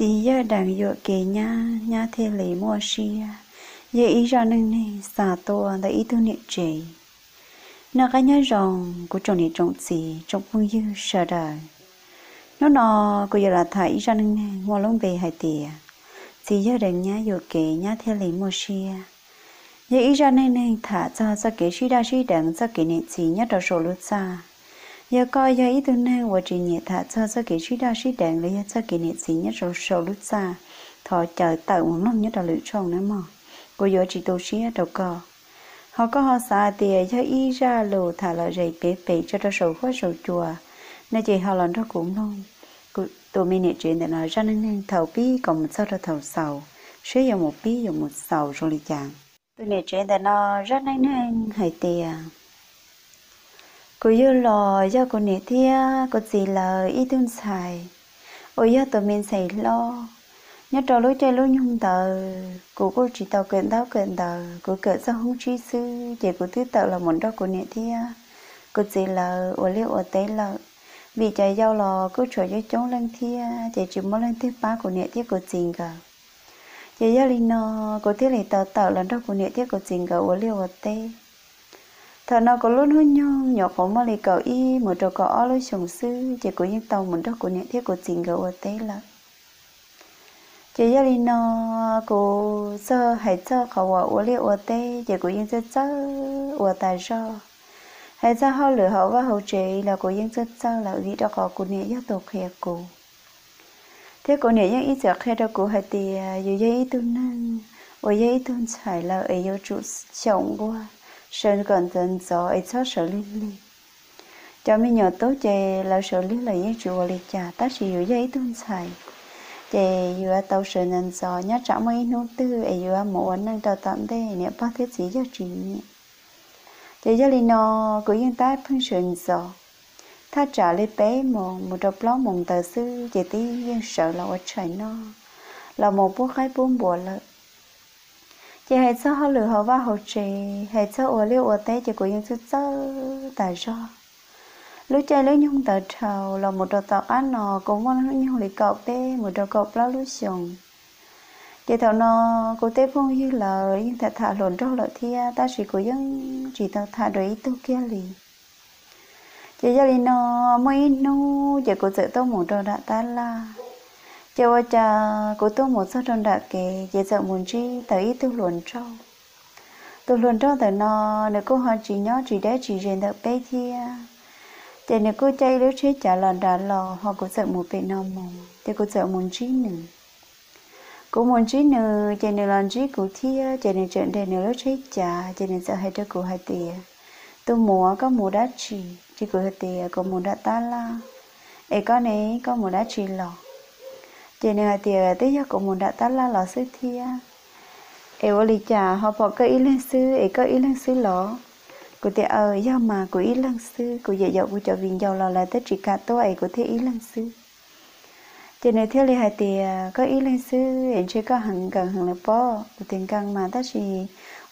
chỉ giờ đang dựa kề nha nha thế lì mua xia giờ ý ra nên này xả to đã ý tu niệm trì nó cái nhớ rồng của chồng niệm trọng gì trong phương dư, sợ đời. Nó nó của giờ là thấy ra nên này mua lông về hai tìa. Chỉ giờ đang nhá dựa kề nha thế lì mua xia giờ ý ra nên này thả cho cho kể suy đa suy đẳng, cho kể niệm gì nhất là số lúc xa giờ coi giờ ý tưởng nên và chỉ nhẹ thả cho cho kể suy đa suy đạn lấy cho kể niệm gì nhất rồi số lúc xa thọ chờ tạo một năm nhất là lựa chọn nữa mà cô giờ chỉ tôi suy đầu cò họ có họ xa tiền cho ý ra lù thả lại dậy bể bể cho cho sầu khóa sầu chùa nên chỉ họ làm đó cũng luôn tụi mình nhẹ chuyện để nói ra nên thầu bí còn một sao đó thầu sầu sẽ dùng một bí dùng một sầu rồi đi chàng tôi nhẹ chuyện để nói ra nên nên hay tiền cô yêu lo do cô nói thia, cô chỉ là ý tương xài. Ôi giờ tụi mình xài lo, nhớ trò lối chơi lối nhung tờ. Cô cô chỉ tàu cận tàu cận tờ, cô cận sao không truy sư chỉ cô thứ tàu là muốn đó cô nhẹ thia. Cô chỉ là ở liệu ở tế là vì chạy giao lò cứ chờ cho chống lên thia chạy chỉ muốn lên thứ ba cô nhẹ thia, cô chính cả chạy gia linh nó cô thiết lại tờ tờ lần đó cô nhẹ thia, cô chính cả ở liệu ở tế thà nó có luôn hơn nhau, nhỏ có mà lại cầu y một trò có lối sùng sư. Chỉ có những tàu một đó của nhẹ thiết của chính gấu ở tế là chỉ gia đình nó cô sơ hay sơ khẩu ở ở liệu ở tây. Chỉ có những sơ sơ ở tại sao hay sơ họ lửa họ và hậu chế là có những sơ sơ là vì đó có của nhẹ giác tổ hè cô thế cô nhẹ giác ý giờ khi đó cô hay thì dù dây ít tuần năng ở dây ít tuần xài là ở yêu trụ chồng qua sơn còn tên gió ấy cho sợ linh linh cho mình nhớ tốt chè là sợ lý là yên chùa ở lịch trà ta chỉ dụng giấy ít xài. Chè vừa tàu sửa nên gió nhá trả mấy nô tư ấy vừa một năng tàu tạm đây nếu bác thiết gì cho chị nhỉ chè cho linh nó cứ yên ta phân sửa gió ta trả lấy bé một một đợt ló mộng tờ sư chè tí yên sợ là ở trời nó là một bố khai bốn bùa lợ chị hãy cho họ lừa họ vào hậu chị hãy cho ở liệu ở tế chị của yên chút cho tại do lúc chơi lúc nhung tờ trầu, là một trò tọt ăn nọ cũng muốn lúc nhung lì cọp bê một trò cọp lá lúc sùng. Chị thảo nọ, cô tế phong như là nhưng thật thả lộn trong lợi thia, ta chỉ của dân, chỉ tao thả đôi tu kia lì. Chị gia đình nọ mới nu chị cô tự tôi một trò đã ta là cho vợ cha cô tôi một số trong đã kể chị sợ muốn chi tới tu luận trâu tu luận trâu tại nó nếu cô hỏi chỉ nhớ chỉ để chỉ rèn được bé thia. Thì nếu cô chạy nếu chết trả lời đã lò, họ cũng sợ một bên nào mong thì cô sợ muốn chi nữa cô muốn chi nữa thì nếu lần chi của thia, thì nếu chuyện thì nếu lúc chết trả, thì nếu sợ hai đứa cô hai tiền tôi mua có mua đã chỉ chỉ của hai tiền có mua đã ta la. Ấy con này có mua đã chỉ lò để nên là tiệc tới giờ cũng muốn đã tắt la lò sư thia em ở lý trả họ bỏ cái ý lên sư ấy có ý lên sư lò cô tiệc ở do mà cô ý lăng sư, cô dạy dỗ cụ cho viên giàu là là tất chỉ cả tôi ấy cụ thế ý lăng sư. Cho nên theo lý hai thì ờ, có ý lăng sư em chỉ có hàng gần hàng là bỏ cô tiền càng mà, ta chỉ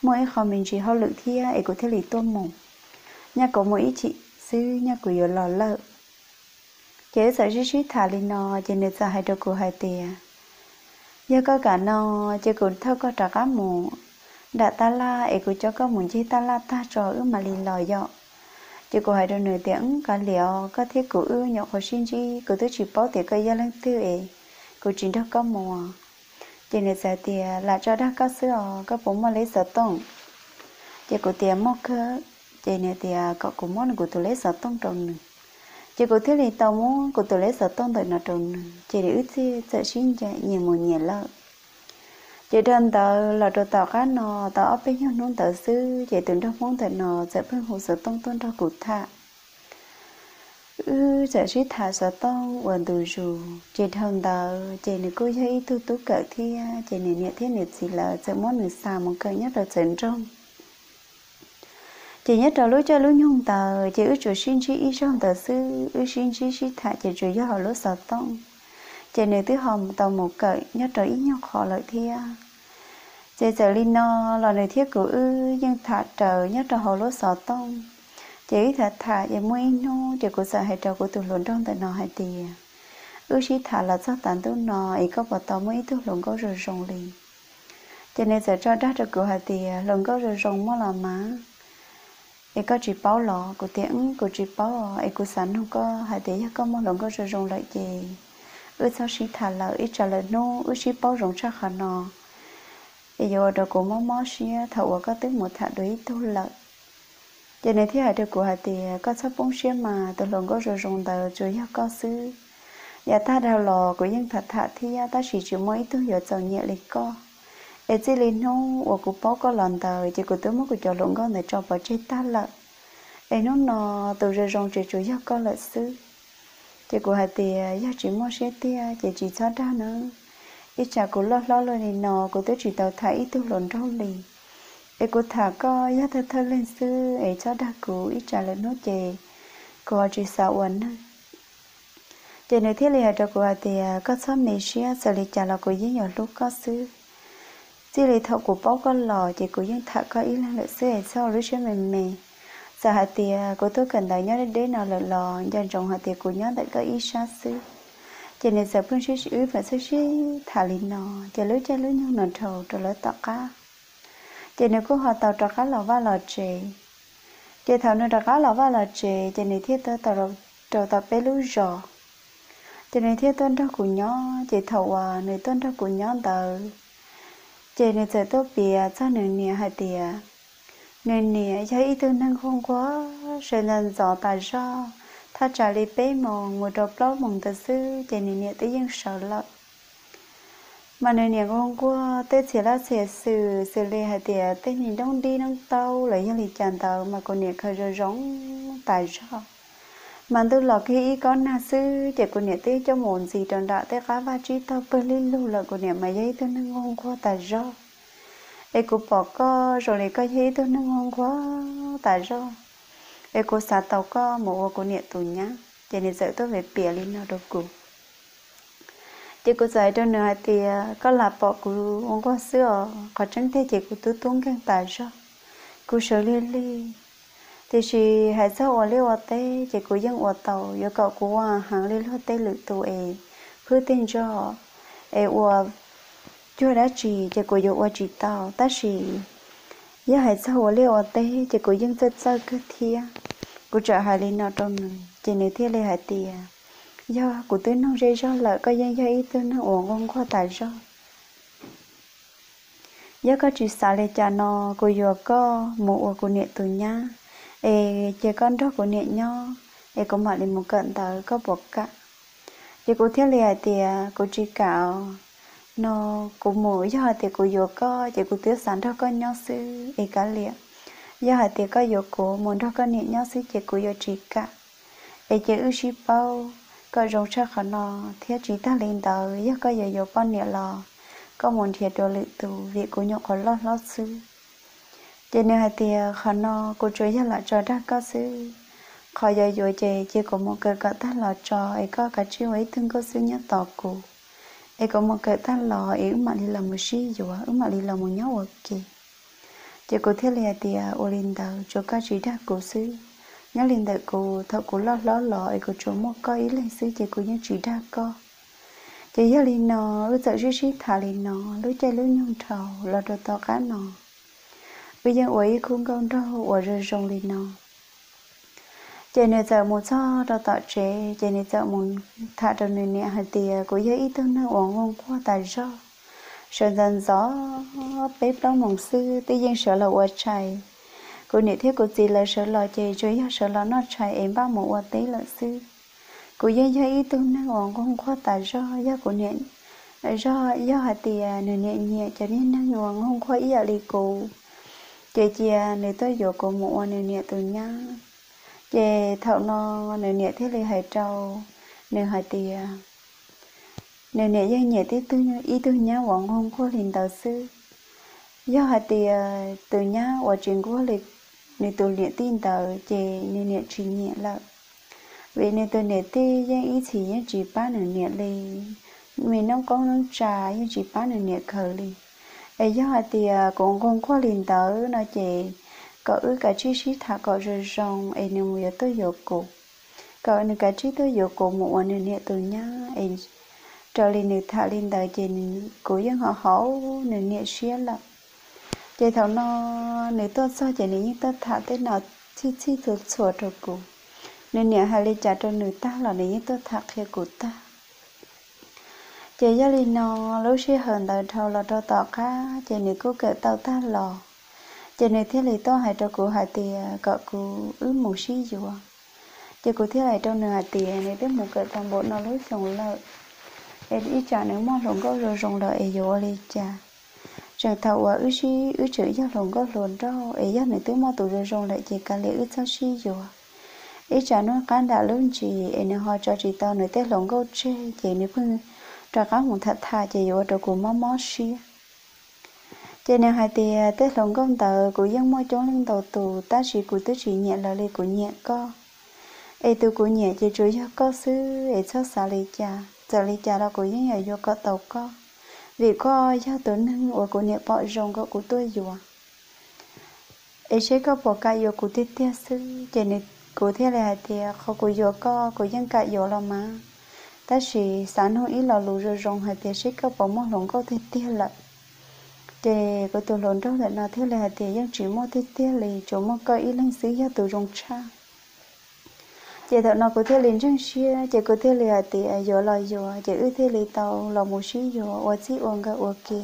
mỗi khó mình chỉ họ lượng thia ấy cụ thế lý tôn mộng nhà có mỗi chị sư, nhà của yếu lò lợi chế sợ chỉ chỉ thả lên nó cho nên sợ hai đứa cụ hai tiền à. giờ có cả nó chỉ cũng thâu có trả cá mù. Đã ta la ấy cũng cho có muốn chi ta la ta cho ư mà lì lò dọ. Chỉ cụ hai đứa nửa tiếng cả liệu có thiết cụ ư, nhỏ khó xin chi, cụ tôi chỉ bảo tiền cái gia lăng tư ấy cụ chỉ đó có mùa. Chỉ nên giờ thì là cho đã có sữa, có bố mà lấy sợ tông chỉ cụ tiền mua cơ chỉ nên thì có cụ món cụ tôi lấy sợ tông trồng nữa chỉ có thế này tao muốn có tôi lấy sợ tông tới nó trồng chỉ để ước gì sợ xin chạy nhiều một nhiều lợ chỉ đơn tờ là đồ tờ cá nò tờ ấp bên nhau nón tờ sư chỉ tưởng đâu muốn tờ nò sẽ bên hồ sợ tông tôn ra cụ thạ ư sẽ suy thả sợ tông quần tù rù chỉ thân tờ chỉ này cô thấy tu tú cỡ thi chỉ này nhẹ thế này chỉ là sẽ muốn nữ xà một cỡ nhất là trận trong chỉ nhất là lối cho lối nhung tờ, chỉ ước chủ sinh chi y trong tờ sư, ước sinh chi chi thả chỉ chủ do họ lối sợ tông. Chỉ nếu thứ hồng tàu một cậy, nhất trời ít nhau khó lợi thia. Chỉ giờ linh no, là nơi thiết của ư, nhưng thả trời nhất trời hồ lúa sợ tông. Chỉ thả thả vậy mới no chỉ của sợ hệ trời của tụi luận trong tờ nọ hệ tiền ước chi thả là sao tàn tu nọ, ý có bỏ tàu mấy tu luận có rồi rồng liền. Cho nên giờ cho đắt được cửa hạt tiền luận có rồi rồng mới là má ấy có chỉ báo lọ của tiếng của chỉ báo ấy của sẵn không có hai tiếng có một lần có rồi dùng lại gì ước sao sĩ thả lỡ ít trả lời nô, ước chỉ báo rộng chắc khả nọ ấy giờ đồ của mò mò xí thầu có tiếng một thả đối thu lợi cho nên thì hai được của hai tiếng có sắp bông xia mà, từ lần có rồi dùng tờ rồi có sư và dạ, ta đào lò của những thật thà thì ta chỉ chịu mỗi thứ giờ giàu nhẹ lịch co để chỉ lên nó và cụ bao có lần tờ chỉ cụ tớ mới cụ cho lộn con để cho vào chết ta lợ. Để nó nó từ rồi rong chỉ chủ yếu có lợi sư chỉ cụ hai tia ya à, chỉ mua xe tia à, chỉ chỉ cho đa nữa ít chả cụ lo lo rồi nó cụ tớ chỉ tàu thấy tư lộn rau lì. Để cụ thả co ya thơ thơ lên sư ấy cho đa cụ ít chả lên nó chè có chỉ sợ uẩn nữa giờ này thiết liệt cho cô thì có số mấy xía xử lý trả là cô yên nhỏ lúc có sư chỉ lì thọ của bóc con lò chỉ của dân thợ có ý là lợi sư sau lúc chơi mềm mềm giờ hạt tiền của tôi cần đợi nhớ đến đến nào lợi lò dân trồng hạt tiền của nhớ tại có ý xa sư chỉ này giờ phương sĩ ư phải sư sĩ thả lì nò chỉ lối chơi lối nhau nọ thầu rồi lối tọa cá. Chỉ này cô họ tàu trọ cá lò va lò chè chỉ thầu nơi trọ cá lò va lò chè chỉ này thiết tôi tàu trầu tàu bé lúa giò. Cho nên thiết tôi đó của nhỏ chỉ thầu à nơi tôi đó của nhỏ tờ chị này giờ tốt bìa cho nên nè hai tìa nên nè cho ý tưởng năng không quá sẽ nên rõ tài sao ta trả lời bé mong một đọc lâu mong tự sư chị này nè tự nhiên sợ lợ mà nên nè không quá tết chỉ là sẽ sự sự lê hai tìa tết nhìn đông đi đông tàu lấy những lịch tràn tàu mà còn nè khởi rồi mà tôi là khi con na sư, chỉ của niệm tí cho mồn gì tròn đạo tới khá và trí tao bơ lên lưu là của niệm mà dây tôi nó ngon quá tại do. Ấy của bỏ co, rồi lại có dây tôi nó ngon quá tại do. Ấy của xả tàu co một của niệm tù nhá. Chỉ nên sợ tôi về bìa lên nào đâu cụ chỉ của giải cho nữa thì à, có là bỏ của ông qua xưa, có chẳng thế chỉ của tôi tốn cái tại do. Của sợ liên liên thì chỉ hãy sao ở lưu ở tê chỉ của dân ở tàu. Yêu cầu của hàng lưu ở tê lự tù ấy hư tin cho ấy ở chưa đã chỉ chỉ của yêu ở chỉ tàu. Ta chỉ giờ hãy sao ở lưu ở tê chỉ của dân rất sao cứ thia. Của trợ hai lên nào trong chỉ nếu thia lên hai tiền do của tôi nông dây do lợi có dân do ý tôi nó ổn không qua tại do giờ có chỉ xả lên cha nó của yêu có mua của nệ tù nhá e chỉ con đó của nhẹ nho. E có mở lên một cận tờ có buộc cả. Chỉ cô thiết lìa thì cô chỉ cạo nó cô mỗi giờ thì cô vô có chỉ cô tiếc sản đó có nho sư e cả lìa. Giờ thì có vô cô muốn đó có nhẹ nho sư chỉ cô vô chỉ cả. E chỉ ưu sĩ bao có rong chắc khả nó thiết chỉ ta lên tờ. Giờ có giờ vô bao nhẹ lò, có muốn thiệt đồ lự tù việc của nhậu có lo lo sư cho nên hai tia khó nó cô chú cho là cho đã có sư khỏi giờ rồi chị chỉ có một cái cái ta là cho ấy có cái chiêu ấy thương có sư nhớ tỏ cụ. Ấy có một cái ta là ấy mà đi làm một xí rồi ấy mà đi làm một nhau ok chỉ có thế là tia ô linh đầu cho các chị đã cụ sư nhớ linh đầu cụ thợ cụ lo lo lọ ấy có chỗ một cái ý lên sư chỉ có nhớ chị đã có. Chỉ giờ linh nó lúc sợ chỉ thả linh nó lúc chơi lúc nhung trầu là đồ to cá nó bây giờ ấy cũng con đâu ở rồi rong đi nó chỉ nên giờ một cho đó tạo chế chỉ nên giờ một thả trong này nè hay tiề của giới ý tương nó ổn ổn qua tại do sơn dần gió bếp đó mong sư tự nhiên sợ là ở chạy của nị thiết của chị là sợ là chị chủ yếu sợ là nó chạy em ba một ở tí là sư của giới giới ý tương nó ổn ổn qua tại do do của nị do do hạt tiề nè nè nhẹ cho nên nó ổn không khó ý ở đi cụ chị chị nếu tôi vô cổ mộ nếu nhẹ từ nhá chị thợ nó nếu nhẹ thế là hãy trâu nếu hãy tiền nếu nhẹ dân nhẹ tí tư ý tư nhá quảng hôn của liền tàu sư. Do hãy tiền từ nhá và chuyện của lịch nếu tôi nhẹ tin tàu chị nếu nhẹ chuyện nhẹ là vì nếu tôi nhẹ tí dân ý chỉ nhá chỉ ba nếu nhẹ li mình nó có nó trà nhưng chỉ ba nếu nhẹ khờ li ấy do thì cũng cũng có liền tớ nó chị có ư cả chi sĩ thả có rồi rong ấy nếu mà tôi dục cụ cỡ nửa cả chi tôi dục cụ một nửa nửa từ nhá ấy trở lên nếu thả lên tớ chị của dân họ hảo nên nửa xia là chị thảo nó nếu tôi sao chị nếu như tôi thả thế nào chi chi thuộc sửa được cụ nên nửa hai lên trả cho người ta là nếu như tôi thả kia của ta chị gia đình nó lúc xưa hơn đời thầu là cho tỏ cá chị nửa cố kể tao ta lò. Chị nửa thế là to hay cho cụ hai tiền cọ cụ ứ mù xí dù chị cụ thế lại trong nửa hai tiền này biết một cái toàn bộ nó lúc sống lợi. Em đi trả nếu mà lòng có rồi rồng lợi ấy dùa đi trả rằng thầu ở ứ xí, ứ chữ gia lòng có luôn đó ấy gia này tới mà tụi rồi rồng lại chỉ cả lệ ứ sao xí dù ít trả nó cán đã lớn chị em nó họ cho chị tao nữa tới lòng có chê, chị nếu phương cho các một thật thà chỉ dụ cho cụ mó mó xí cho nên hai thì à, tết lòng công tờ của dân môi chốn lên tàu tù ta chỉ của tết chỉ nhẹ là lì của nhẹ co. Ê từ của nhẹ chỉ chú cho có sư ê, cho xả lì cha xả lì cha là của dân nhẹ vô có tàu co. Vì co cho tổ nâng của của nhẹ bỏ rồng có của tôi dù ê sẽ có bỏ cả vô của tết tia sư cho nên của thế là thì à, không của vô co của dân cả vô là mà ta chỉ sáng hôm ý là lù rồi rong hay thì sĩ có bóng món lòng có thể tiêu lại để có tụ lồng trong thể nào thế là thì dân chỉ mua thế tiêu lì chỗ mua có ý lên xứ cho tụ rong cha. Chỉ thật nào có thể lên chân xia, chỉ có thể là thì giờ là giờ chỉ ư thế lì tàu là một xí giờ ở chỉ uống cái uống kì.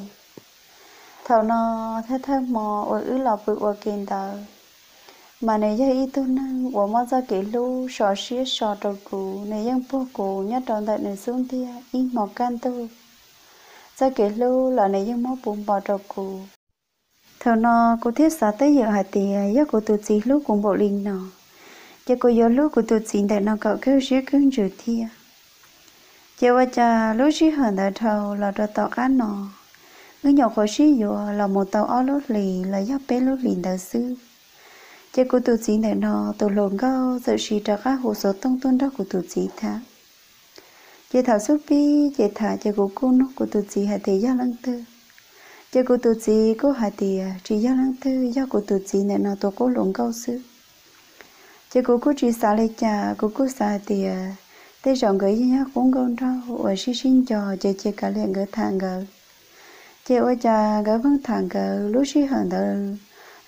Thợ nào thế thế mò ở ư là bự uống kì tàu mà này giờ ít thôi nè của mà giờ cái lu sọ xía sọ đầu cụ này yang po cụ nhớ tròn tại này xuống thì ít mọc can tư. Giờ cái lu là này yang máu bụng bò đầu cụ thầu nó cô thiết xã tới giờ hạt tiền giờ cô tự chỉ lu cùng bộ linh nọ. Giờ cô giờ lu cô tự chỉ tại nó cậu kêu xía cứng chữ tia giờ qua cha lu xí hận tại thầu là cho tọt cá nọ. Người nhỏ khó xí giờ là một tàu ó lốt lì, là giáp bé lốt lì đầu sư chế của tụi chị này nó tụi lộn cao giờ chỉ trả các hồ sơ tông tôn đó của tụi chị thả chế thảo xuất bi chế thả chế của cô nó của tụi chị hay thì giao lăng tư. Chế của tụi chị có hay thì à, chỉ giao lăng tư do của tụi chị này nó tụi cô lộn cao sư chế của cô chỉ xả lấy trà của cô xả thì à, thế chọn gửi cho nhau cũng con rau và xí xin cho chế chế cả liền gửi thằng gửi chế ở trà gửi vẫn vâng thằng gửi lúc xí hẳn đời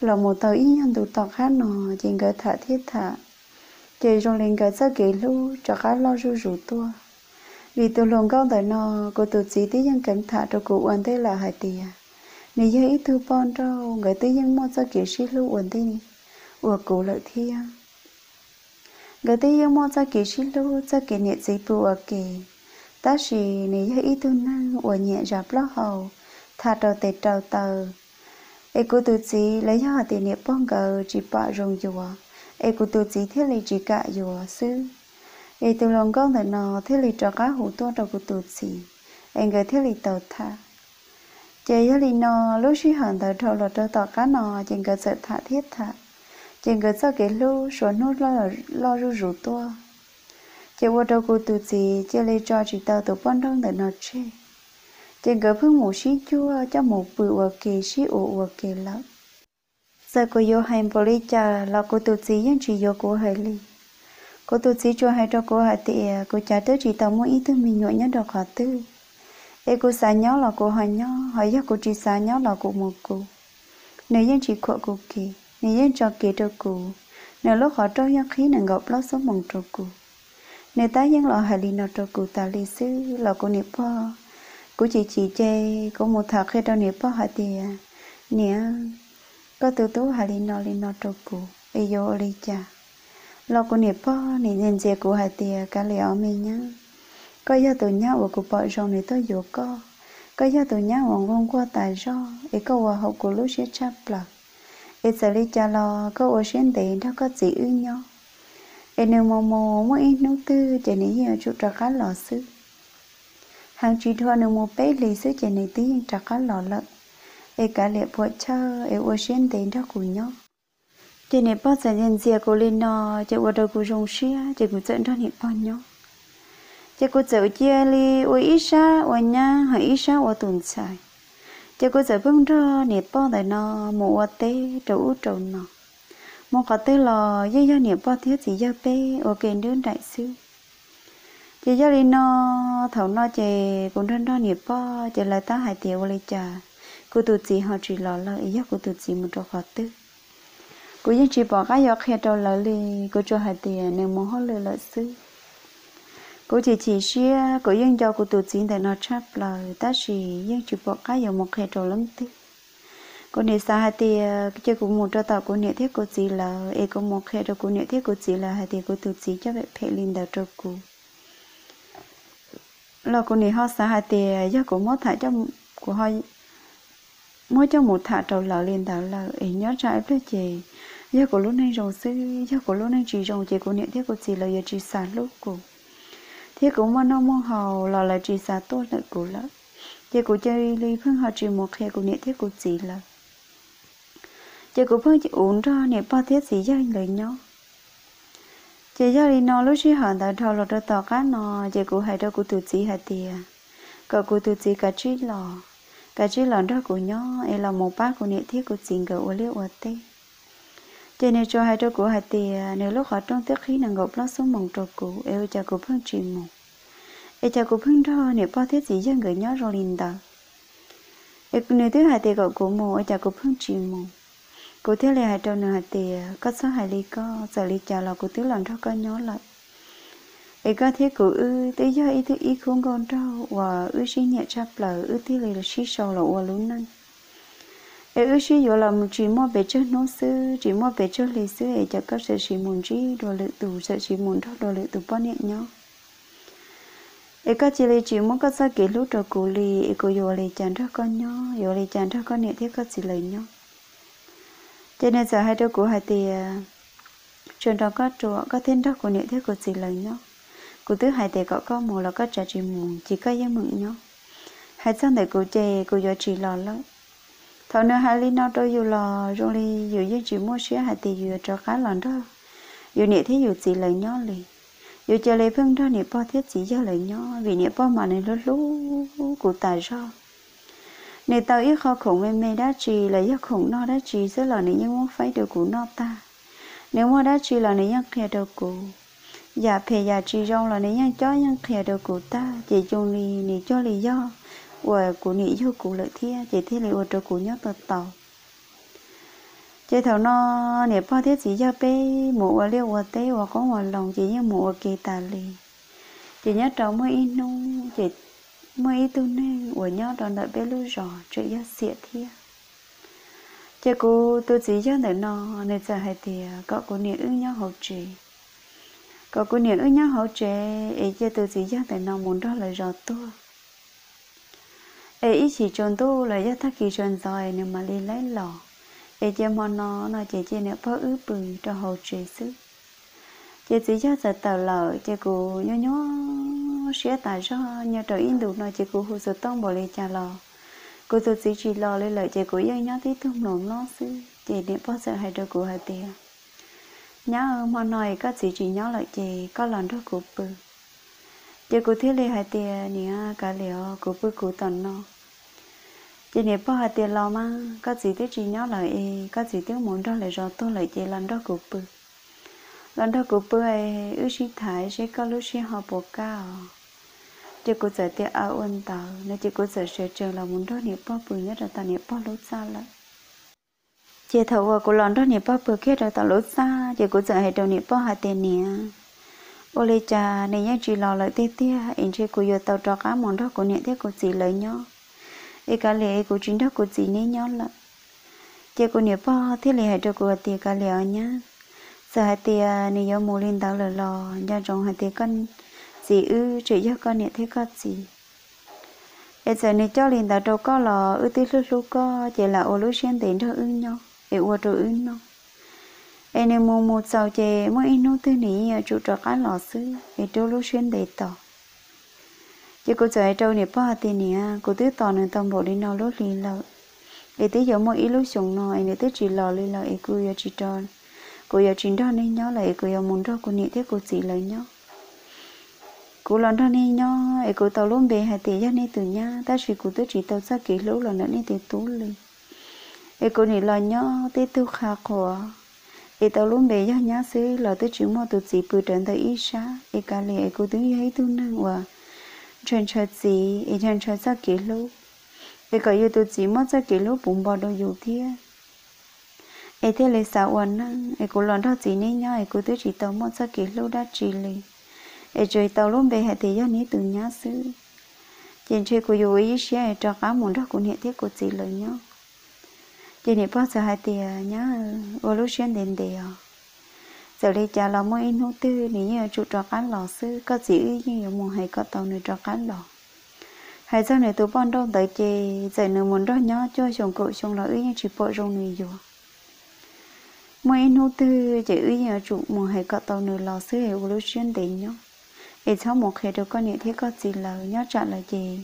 là một tờ in nhân tụ tọt khác nọ, chỉ gỡ thả thiết thả. Chỉ trong lên gỡ sao kỹ lu cho khá lo ru rủ tua. Vì từ lòng cao tại nọ, cô tụ chỉ tí nhân cảnh thả cho cụ uẩn thế là hại tìa. Nếu như ít thu bon đâu gỡ tí nhân mua sao kỹ sĩ lu uẩn thế nhỉ ủa cụ lợi thiên gỡ tí nhân mua sao kỹ sĩ lu sao kỹ nhẹ gì bù ở kì. Ta chỉ nếu như ít thu năng, uẩn nhẹ giáp lo hầu thả trầu tệ trầu tờ ai cô tự chỉ lấy cho tiền niệm bông gờ chỉ bỏ rồng dùa ai cô tự chỉ thiết lý chỉ cả dùa sư ai từ lòng con thật nọ thiết lý cho cá hủ to đầu cô tự chỉ anh người thiết lý tàu tha. Chị cho lý nọ lúc suy hận tờ thầu lọt tờ tọt cá nọ chị người sợ thả thiết thả chị người sợ cái lu số nốt lo lo ru rủ tua chị qua đầu cô tự chỉ chị lấy cho chị tàu tụ bông đông thật nọ chơi trên gỡ phương một sĩ chua cho một bự ở kỳ xí ủ ở kỳ lắm. Giờ cô yêu hành bồ lý cha là cô tu sĩ nhân chỉ yêu cô hay li cô tu sĩ cho hay cho cô hay thì ờ, cô trả tới chỉ tao muốn ý thức mình nhộn nhất được họ tư ê, cô xa nhau là cô hỏi nhau hỏi giác cô chỉ xa nhau là cô một cô. Nếu nhân chỉ của cô kỳ, nếu nhân cho kỳ cho cô, nếu lúc họ trâu nhân khí nàng gặp lót sống bằng cho cô. Nếu ta nhân lọ hay li nó cho cô ta li sư là cô niệm po cú chỉ chỉ chê có một thằng khi đâu nè bỏ hạt thì à, nè, có tu tú hà li nó li nó trâu cú ai vô li cha. Lo cô nè bỏ nè nên dè cú hạt thì à, cả lì ở mình nhá. Có giờ từ nhau ở cú bỏ rong nè tôi vô có. Có giờ từ nhau hoàng vong qua tài do. Ai có hòa hậu của lúc sẽ chắp là. Ai sẽ lý cha lo, có ở xuyên đấy đó có gì ư nhau ai nếu mò mò mỗi nấu tư chỉ ní nhiều chút ra khá lò sư hàng chỉ thua nó một bé lì sứ chạy này tí nhưng chả có lọ lợn. E cả lệ bộ chờ e ô xuyên tên đó của nhau chạy này bao giờ nhân dìa cô lên nó chạy ô đầu cô rong xia chạy cô dẫn đó này bao nhau chạy cô dậu chia li ô ít xa ô nha hỏi ít xa ô tuần xài. Chạy cô dậu bưng ra này bao tại nó mù ô tê trâu trâu nó một cái tên lò dây dây niệm bao thiết gì giờ bé kênh đơn đại sư chị giờ đi nó thầu nó chị cũng thân nó nghiệp po chị là ta hai tiền lấy trả cô tụt chị họ chỉ lo là ý cô tụt chị một trò khó tư. Cô dân chỉ bỏ cái giọt khe trâu lỡ li cô cho hai tiền nên muốn họ lời lợi sư cô chỉ chỉ xia cô dân cho cô tụt chị để nó chấp lời ta chỉ dân chỉ bỏ cái giọt một khe trâu lắm tư. Cô nè sa hai thì chơi cũng một trò tạo, cô nè thiết cô chỉ là e cô một khe trâu cô nè thiết cô chỉ là hai thì cô tụt chị cho vậy phải linh đạo cho cô là cô nị họ sa hai tì, do cô mất thả cho của họ mỗi cho một thả trầu lợ liền tạo là ý nhớ trái với chị do cô lúc này rồng sư do cô lúc này chỉ rồng chị cô niệm thiết của chị là giờ chị xả lúc cô thiết cũng mà nó mong hầu là là chị xả tốt lại cô là chị cô chơi ly phương họ chị một khe cô niệm thiết của chị là chị cô phương chị uống ra niệm ba thiết gì anh lời nhớ chị giờ đi nó lúc chị hận tại thầu lọt cho tỏ cá nó chị cũng hay đâu cũng tự chỉ hạt tiền cậu cũng tự chỉ cả trí lò. Cả chỉ lò đó cũng nhỏ ấy là một bác của nhiệt thiết của chính cậu ô liệu ở tê. Cho nên cho hai đứa của hai tì nếu lúc họ trong tiếc khí nàng gộp nó xuống mộng trộn cũ yêu cha của phương trình một ấy cha của phương đó, nếu bao thiết gì dân người nhỏ rồi linh đó ấy nếu thứ hai tì gộp của một ấy cha của phương trình một của thiếu là hai trâu nửa thì tì có số hai ly có giờ ly chào là của thiếu lần đó có nhớ lại. Ấy có thế cụ ư tới giờ ý thứ ý không còn trâu và ư xí nhẹ chắp là ư tí là xí sâu là ua lún năng ấy ư xí giờ là một chỉ mua bể chơi nấu sư chỉ mua bể chơi lì sư ấy cho các sợ chỉ muốn chi đồ lự tù sợ chỉ muốn đó đồ lự tù bao nhiêu nhau ấy có chỉ lì chỉ muốn các sao kỷ lúc trâu cụ lì ấy cụ giờ lì chàng ra con nhau giờ lì chàng ra con nhẹ thế các chỉ lấy nhau cho nên giờ hai đứa của hai thì à, trường đó có chùa có thiên đó của niệm thế của chị lời nhau của thứ hai thì có có một là có trả chỉ mù, chỉ có giấy mượn nhau hai sang để của chè của giờ chỉ lo lắm. Thầu nữa hai ly nó đôi dù lo rồi ly dù với chỉ mua sữa hai thì dù cho khá lần đó. Dù niệm thế dù chỉ lời nhau liền dù chờ lấy phương đó niệm bao thiết chỉ cho lời nhau vì niệm bao mà này nó lú của tài sao nếu tao yêu khó khủng mê mê đã trì, là yêu khổ no đã trì rất là nếu như muốn phải được của nó ta. Nếu mà đã trì là nếu như kia được của dạ phê dạ trì rong là nếu cho những kia được của ta. Chỉ chung đi nị cho lý do. Và của nị yêu của lợi thia. Chỉ thế là ở của nhớ tờ tàu chỉ thầu nó nếu bao thiết chỉ cho bé mũ và liêu và tế và có một lòng chỉ như mũ và kỳ tà lì. Chỉ nhớ trâu mới in nu. Chỉ mấy tu nên của nhau đó đợi bé lưu rõ chuyện giá xịa thia. Chỉ cô tu chỉ cho để nó nên giờ hay thì có cô niệm ưng nhau hậu trì. Có cô niệm ơi nhau hậu trì, ấy cho tu chỉ cho tại nó muốn đó là rõ tu ấy chỉ chọn tu là cho thắc kỳ chọn rồi nhưng mà đi lấy lò ấy cho mà nó nó chỉ chỉ nếu phá ứ bự cho hậu trì sức. Chỉ chỉ cho giờ tờ lợ chỉ cô nhớ nhớ sẽ tại cho nhà trời in đủ nó chỉ cô hồ sơ tông bỏ lên trà lò. Cô tôi chỉ chỉ lò lên lợi chỉ cô dây nhớ tí thương nổm lo sư chỉ điện bao giờ hay được cô hay tiền nhớ mà nói các chỉ chỉ nhớ lại chỉ có lần đó cụ bự. Chỉ cụ thiết lý hai tiền nè, cả liệu cụ bự cụ tận nó. Chỉ nè bao hai tiền lò mà các chỉ tiếp chỉ nhớ lại các chỉ tiếp muốn đó lại rồi tôi lại chỉ lần đó cụ bự. Lần đó cụ bự ấy, ước sĩ thái sẽ có lúc sĩ họ bộ cao chỉ có giờ thì áo ôn tàu nên chỉ có giờ sửa trường là muốn đó nhiều bao bự nhất là ta nhiều bao lúc xa lại chỉ thầu của lon đó nhiều bao bự kia là tao lối xa chỉ có giờ hệ đầu nhiều bao hạt tiền nè. Ô lê cha, này nhá, chỉ lo lại tiếc tiếc anh chị của giờ tàu trò cá món đó của nhẹ tiếc của chị lấy nhau ê cả lệ của chính đó của chị nên nhau là chỉ có nhiều bao thiết lệ hệ đầu của tiền cả lệ nhá giờ hạt tiền nè giờ mua lên tàu lờ lò nhà trồng hạt tiền cân gì ư chỉ cho con nhận thấy con gì em sợ này cho liền tàu trâu có lò ư tí lúc lúc có chỉ là ô lúc xuyên tiền cho ư nhau để ô tru ư nhau, em nè mua một sầu chè mỗi in nô tư nỉ chủ trọ cá lò sư để trâu lúc xuyên để tỏ. Chỉ cô sợ trâu nè bao tiền nè à, cô tứ tỏ nên tâm bộ đi nó lúc liền lợ. Để tí giờ mỗi ít lúc xuống nó em nè chỉ lò lên lợ em cứ giờ chỉ tròn. Cô giờ chỉ đó nên nhớ lại cô giờ muốn đó cô nị thế cô chỉ lời nhớ cú lần đó nên nhớ ấy cú tàu luôn bề hai tỷ cho nên từ nhá ta chỉ cú tới chỉ tàu ra kỹ lúc là nữa nên từ tú liền ấy cú ni là nhớ tê tu khá khổ. Ấy tao luôn bề cho nhá xứ, là tới chỉ mua tụt chỉ bự đến tới ít xa ấy cả liền ấy cú tới ấy tu năng và chân chơi gì ấy chân chơi ra kỹ lú ấy có yêu tụt chỉ mua ra kỹ lú bụng bò đâu yêu thiệt ấy thế lấy sao quan năng ấy cú lần đó chỉ nên nhá ấy cú tới chỉ tao mua ra kỹ lú đã chỉ liền ai chơi tàu luôn về hệ thì do ní từ nhá sư trên chơi của dù ý xe cho cá muốn đó cũng hiện thiết của chị lời nhá. Trên này bao giờ hai tiền nhá ô lúc xuyên đến để giờ đây cha là mỗi nô tư nếu như chủ cho cá lò sư có gì như mùa hay có tàu này cho cá lò. Hay giờ này tụi bọn đâu tới chị giờ nữa muốn đó nhá, cho chồng cậu chồng là ý như chỉ bộ rong này rồi mỗi nô tư chỉ ý như chủ mùa hay có tàu nửa lò sư hay evolution lúc nhau ấy cháu một khi được con nhẹ thế có gì là nhớ trả lời gì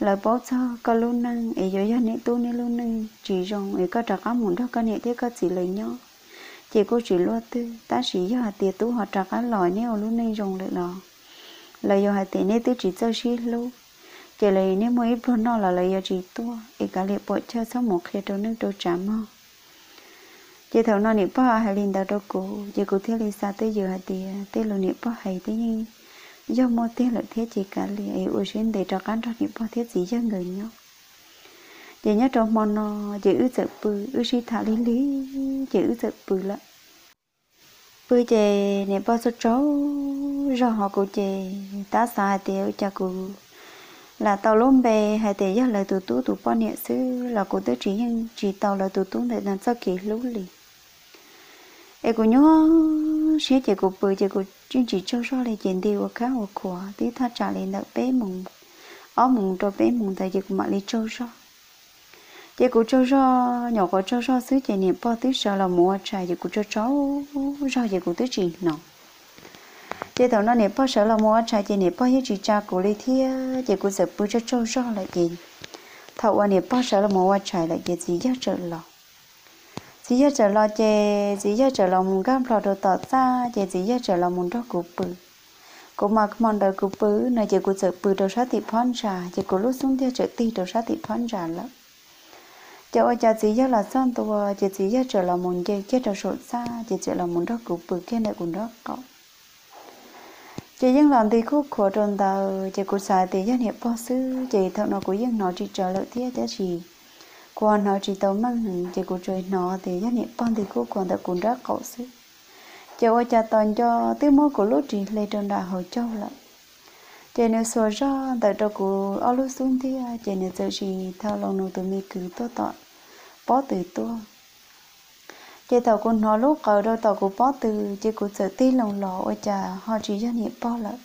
lời bố cho có luôn năng ấy giờ giờ nãy tu nên luôn năng, chỉ rằng ấy có trả cá muốn đó có nhẹ thế có chỉ lời nhớ chỉ cô chỉ lo tư, ta chỉ giờ hạt tiền tu họ trả cá lòi nếu luôn năng dùng lại đó. Lời giờ hạt tiền nên tu chỉ cho xí luôn chỉ lời nếu mới bữa nó là lời giờ chỉ tu ấy cả liệt bố cho sau một khi đâu nước đâu trả mà chỉ thầu nó niệm bao hay linh đạo đâu cũ. Chỉ cố theo lý sa tới giờ hạt tiền tới luôn niệm bao hay tới như do mô tiên là thế chỉ cả lì ấy ủa xin để cho cán cho những bao thiết gì cho người nhau chỉ nhớ trong mòn nó chỉ ư sợ bự ư si thả lý lý chỉ ư sợ bự lắm bự chè nè bao số cháu do họ cụ chè ta xa tiêu cha cụ là tàu lôm bè hay để giờ lời tụ tú tụ bao niệm xứ là cụ tới chỉ nhưng chỉ tàu là tụ tú để làm sao kỳ lũ liền ai cũng nhớ sẽ chỉ cụ bự chỉ cụ chuyên chỉ cho so lại chuyện của khá của của tí ta trả lại nợ bé mùng ó mùng cho bé mùng tại chỉ cụ mặc lại cho so chỉ cụ cho so nhỏ có cho so xứ chỉ niệm bao tí sợ là mua trà. Chỉ cụ cho cháu ra chỉ cụ tí chỉ nọ. Chỉ thầu nó niệm bao sợ là mua trà chỉ niệm bao hết chỉ cha của lấy thia chỉ cụ sợ bự cho cho so lại gì thầu anh niệm bao sợ là mua trà lại gì gì giá trợ lòng chỉ giờ trở lo chè, chỉ giờ trở lo muốn gam lo đồ tỏ xa chè chỉ giờ trở lo muốn đó cụ bự. Cụ mặc mòn đời cụ bự, nơi chè cụ sợ bự đồ sát thịt phun trà chè cụ lúc xuống theo trở ti đồ sát thịt phun trà lắm. Chè ôi chè chỉ giờ là son tua chè chỉ giờ trở lo muốn chè chè đồ sổ xa, chè trở lo muốn đó cụ bự kia này cũng đó có chỉ những làm thì khúc khổ tròn tàu chỉ cụ xài thì dân hiệp bó sư chỉ thợ nó của dân nó chỉ trở lợi thiết để chỉ quan nó chỉ tao mang hẳn chỉ của trời nó thì nhất niệm ban thì cô còn đã cũng rất cậu sự chờ qua cha toàn cho tư mô của lúc chỉ lê trong đại hội châu lại chờ nếu xóa ra, tại đó của ở xuống thì chờ nếu giờ chỉ theo lòng nó từ mi cứ tôi tọt bó từ tua chờ tàu của nó lúc ở đâu tàu của bó từ chỉ của sợ tin lòng lọ ôi cha, họ chỉ giá niệm bó lại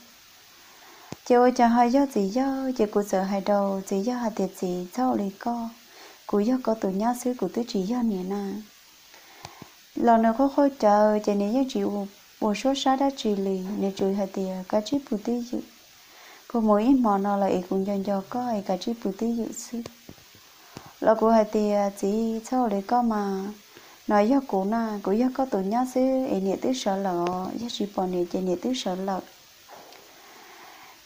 chờ ôi cha, hai do gì do chỉ của sợ hai đầu gì do hạt tiệt gì sau lì co cú yo có tụi nhau xứ của tứ chỉ yo nè na. Lò nó có khôi chờ chờ nè yo chỉ u một số sát đã chỉ lì nè chịu hay thì cá chỉ bù tí dự. Cô mỗi món nào là ý cũng dần dò có ai cá à, chỉ bù tí dự xứ là của hay thì chỉ sau đấy có mà. Nói yo cũ na cú yo có tụi nhau xứ ý nè tứ sợ lợ yo chỉ bỏ nè chờ nè tứ sợ lợ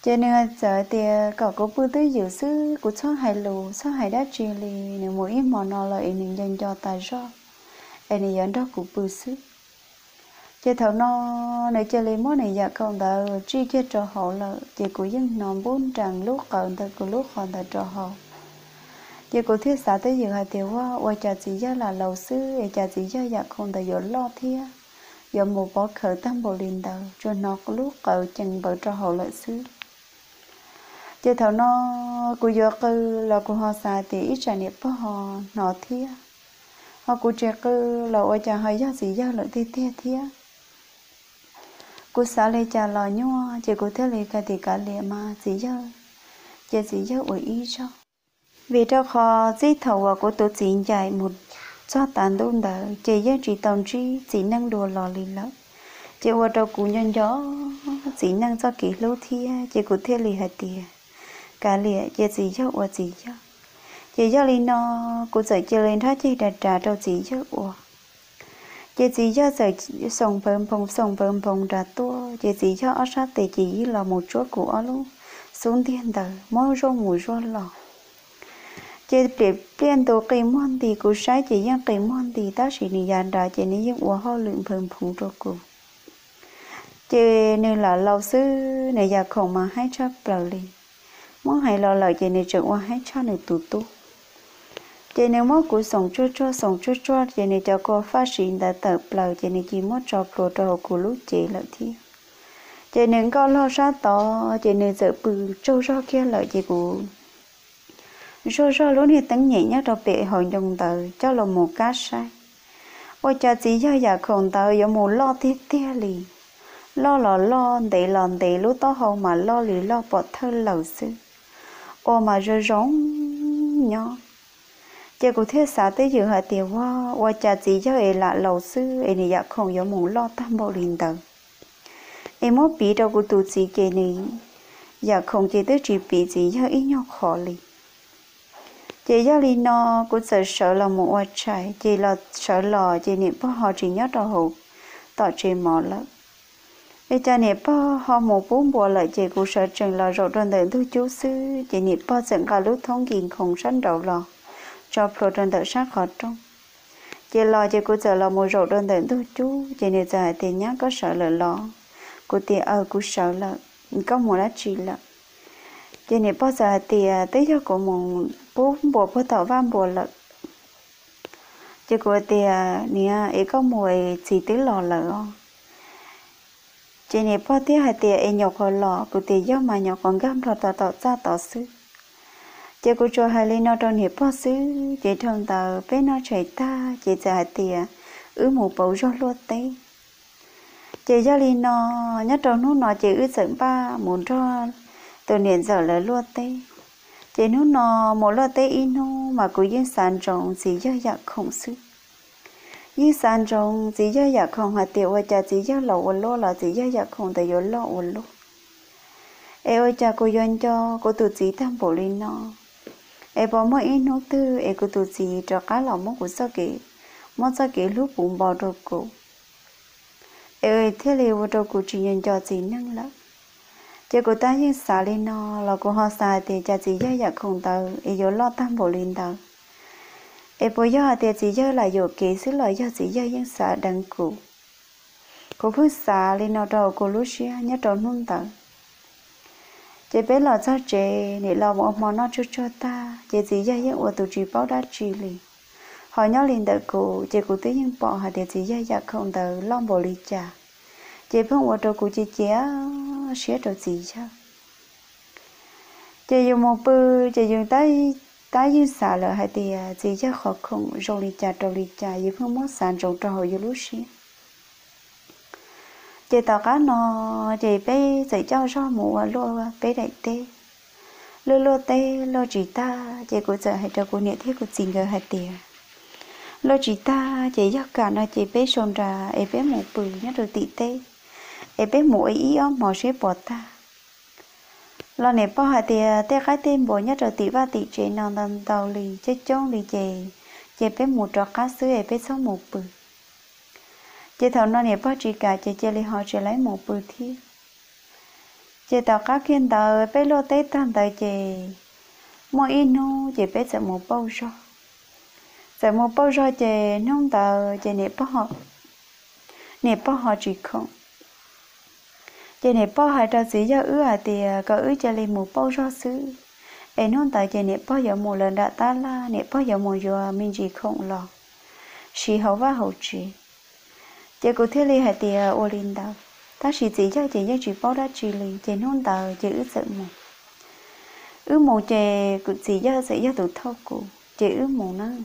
cho nên giờ thì ờ, cậu có bữa tới dự sư của số hai lù số hai đã truyền lì nếu mỗi món nó là em dành cho tài do em dẫn đó của bữa sư cho thảo nó này chơi lấy món này giờ còn đã chi cho trò họ là chỉ của dân nòng bốn tràng lúc còn ta của lúc còn ta trò họ. Chỉ của thiết xã tới giờ hai tiểu hoa, qua trà chỉ ra là lầu sư để trà chỉ ra giờ không ta giờ lo thia. Giờ một bỏ khởi tăng bộ liền đầu cho nó lúc cậu chẳng bờ trò họ lợi sư chứ thảo nó, cô giờ cứ là cô họ xài thì ít trải nghiệm với họ, nó thia họ cô trẻ cứ là ôi cha hay giá gì giá lợi thì thia thia cô xả lê trả lời nhau chỉ cô thế lê cái thì cả lệ mà gì giá chỉ gì giá ủi ý cho. Vì cho họ dĩ thầu và cô tổ chính dạy một cho tàn đôn đỡ chỉ giá chỉ tòng trí chỉ năng đùa lò lì lắm. Chỉ qua đâu cụ nhân gió chỉ năng cho kỹ lâu thia chỉ cụ thế lấy hạt tiền cả lìa giờ gì cho ở gì cho. Giờ cho linh nó cũng sẽ chơi lên thoát chơi đặt trả đâu gì cho ở giờ gì cho sẽ sòng bơm bông sòng bơm bông trả tua. Giờ gì cho ở sát thì chỉ là một chỗ của ở luôn xuống thiên tử mỗi rô mùi rô lò. Chế bị biến đồ cây mòn thì cũng sai chỉ những cây mòn thì ta chỉ ni dàn đã chỉ ni những uo họ lượng phồng phồng cho cụ. Chế nên là lâu sư này giờ không mà hay chấp bờ li muốn hay lo lời chế nên trưởng qua hết cho nên tụ tụ chế nên mất của sống chua chua sống chua chua chế nên cho cô phát triển đã tập lời chế nên chỉ mất cho đồ đồ của lúc chế lợi thi. Chế nên có lo xa to chế nên giờ bự, trâu cho kia lợi chế của rồi rồi lúc này tấn nhẹ nhá cho bệ hồi dùng tờ, cho là một cá sai. Ôi cha chỉ cho giờ không tờ có một lo tiếc tiếc lì. Lo lo lo, để lo để lúc to hậu mà lo lì lo bỏ thơ lầu xưa ô mà rơ rống nhỏ cha của thế xã tới giờ hạt tiền hoa? Ôi cha chỉ cho ấy là lầu sư ấy này dạ không có muốn lo tam bộ liền tờ. Em mất bị đâu của tụi chị kể này dạ không chỉ tới chỉ bị gì cho ít nhau khó liền chị cho li nó cũng sợ sợ là một oai trái chị là sợ lò chị niệm bao họ chỉ nhớ đầu hậu tỏ chị mỏ lắm bây cha nè bao họ một bốn bộ lại chị cũng sở chừng là rồi đơn đợi thu chú sư chị nè bao dẫn cả lúc thông kinh không sanh đầu lò, cho pro đơn đợi sát khó trong chị lo chị cũng sợ là một rồi đơn đợi thu chú. Chị nè, giờ thì nhá, có sợ lợi lò. Cô tiền ở cũng sợ là có một lá chỉ là chị nè bao giờ thì à, tới cho của một bốn bộ bố tàu văn bộ lợi chỉ có thì à, nè à, ý có mùi chỉ tứ lò lợi không chỉ nè bao tiếc hai tiếc anh nhọc khó lọ, cụ tiếc do mà nhọc còn gam thọ tọ tọ ra tọ sư chỉ cụ cho hai lên nó trong hiệp bao sư chỉ trong tờ bên nó chạy ta chỉ giờ hai tiếc ứ mù bầu do luôn tê chỉ do lên nó nhất trong nó nó chỉ ứ dẫn ba muốn cho từ niệm giờ là luôn tê chỉ nó nó một lần tê ino mà cũng yên sản trồng chỉ do dạ khổng sư yên sáng trong chỉ do giờ không hạt tiểu và cha chỉ do lẩu lô là chỉ do giờ không tại do lẩu lô em ơi cha cô yên cho cô tự chỉ tham bộ lên nó em bỏ mỗi ít nốt tư em cô tự chỉ cho cá lòng mất của sao kỹ mất sao kỹ lúc bụng bỏ đồ cổ em ơi thế liệu vô đồ cổ chỉ nhận cho chỉ năng lắm chỉ cô ta yên xả lên nó là cô họ xả thì cha chỉ do giờ không tờ ý yếu lo tham bộ lên tờ ý bây giờ te chỉ yo là yo kế xứ lời yo chỉ yo những xả đăng cụ cô phương xả lên nó đầu cô lúc xưa nhớ trốn nôn tờ chỉ biết là cho chị để lo một món nó cho cho ta. Chỉ chỉ yo những ô tô chỉ bao đã chỉ lì, họ nhớ lên đợi cụ chỉ dạ cụ tới những bỏ hà địa chỉ giờ giờ không tờ long bộ lý cha chỉ phong ô tô cụ chỉ chế sẽ được gì chứ chỉ dùng một bư, chỉ dùng tay ta dùng xả lợ hay thì à, chỉ cho khó không rồi đi cha rồi đi cha gì không mất sản trong trò hồi lúc xí. Chỉ tao cá nó chỉ bé dạy cho cho mù à, lô à, bé đại tê lô lô tê lô chỉ ta chỉ của giờ hay cho của niệm thế của tình người hay tiền lô chỉ ta chỉ cho cả nó chỉ bé xôn ra, em bé một bự nhất rồi tị tê em bé mũi ý ông mò xế bỏ ta lo nè bao hạt thì ờ, tê cái tên bố nhất rồi tỷ ba tỷ chế non non tàu lì chết trông lì chế chế bé một trò cá sứ ấy bé sống một bự. Chế thầu nó nè bao chỉ cả chế chế lì họ chế lấy một bự thi. Chế tàu cá kiên tàu bé lô tết tan tàu chế mỗi inu chế bé sợ một bao rồi sợ một bao rồi chế nông tàu chế nè bao họ nè bao họ chỉ không chị này bao hai trò sĩ do ư à thì có ư cho lên một bao cho sứ. Em nói tại chị này bao giờ một lần đã ta la này bao giờ một giờ mình chỉ không lo. Chỉ hậu và hậu chỉ. Chị cụ thiết li hai thì ô linh đạo ta chỉ chỉ cho chị cho chị bao đã chỉ li chị nói tại chị ư sợ một ư một chị cụ chỉ cho sẽ cho tụt thâu cụ, chị ư một năng.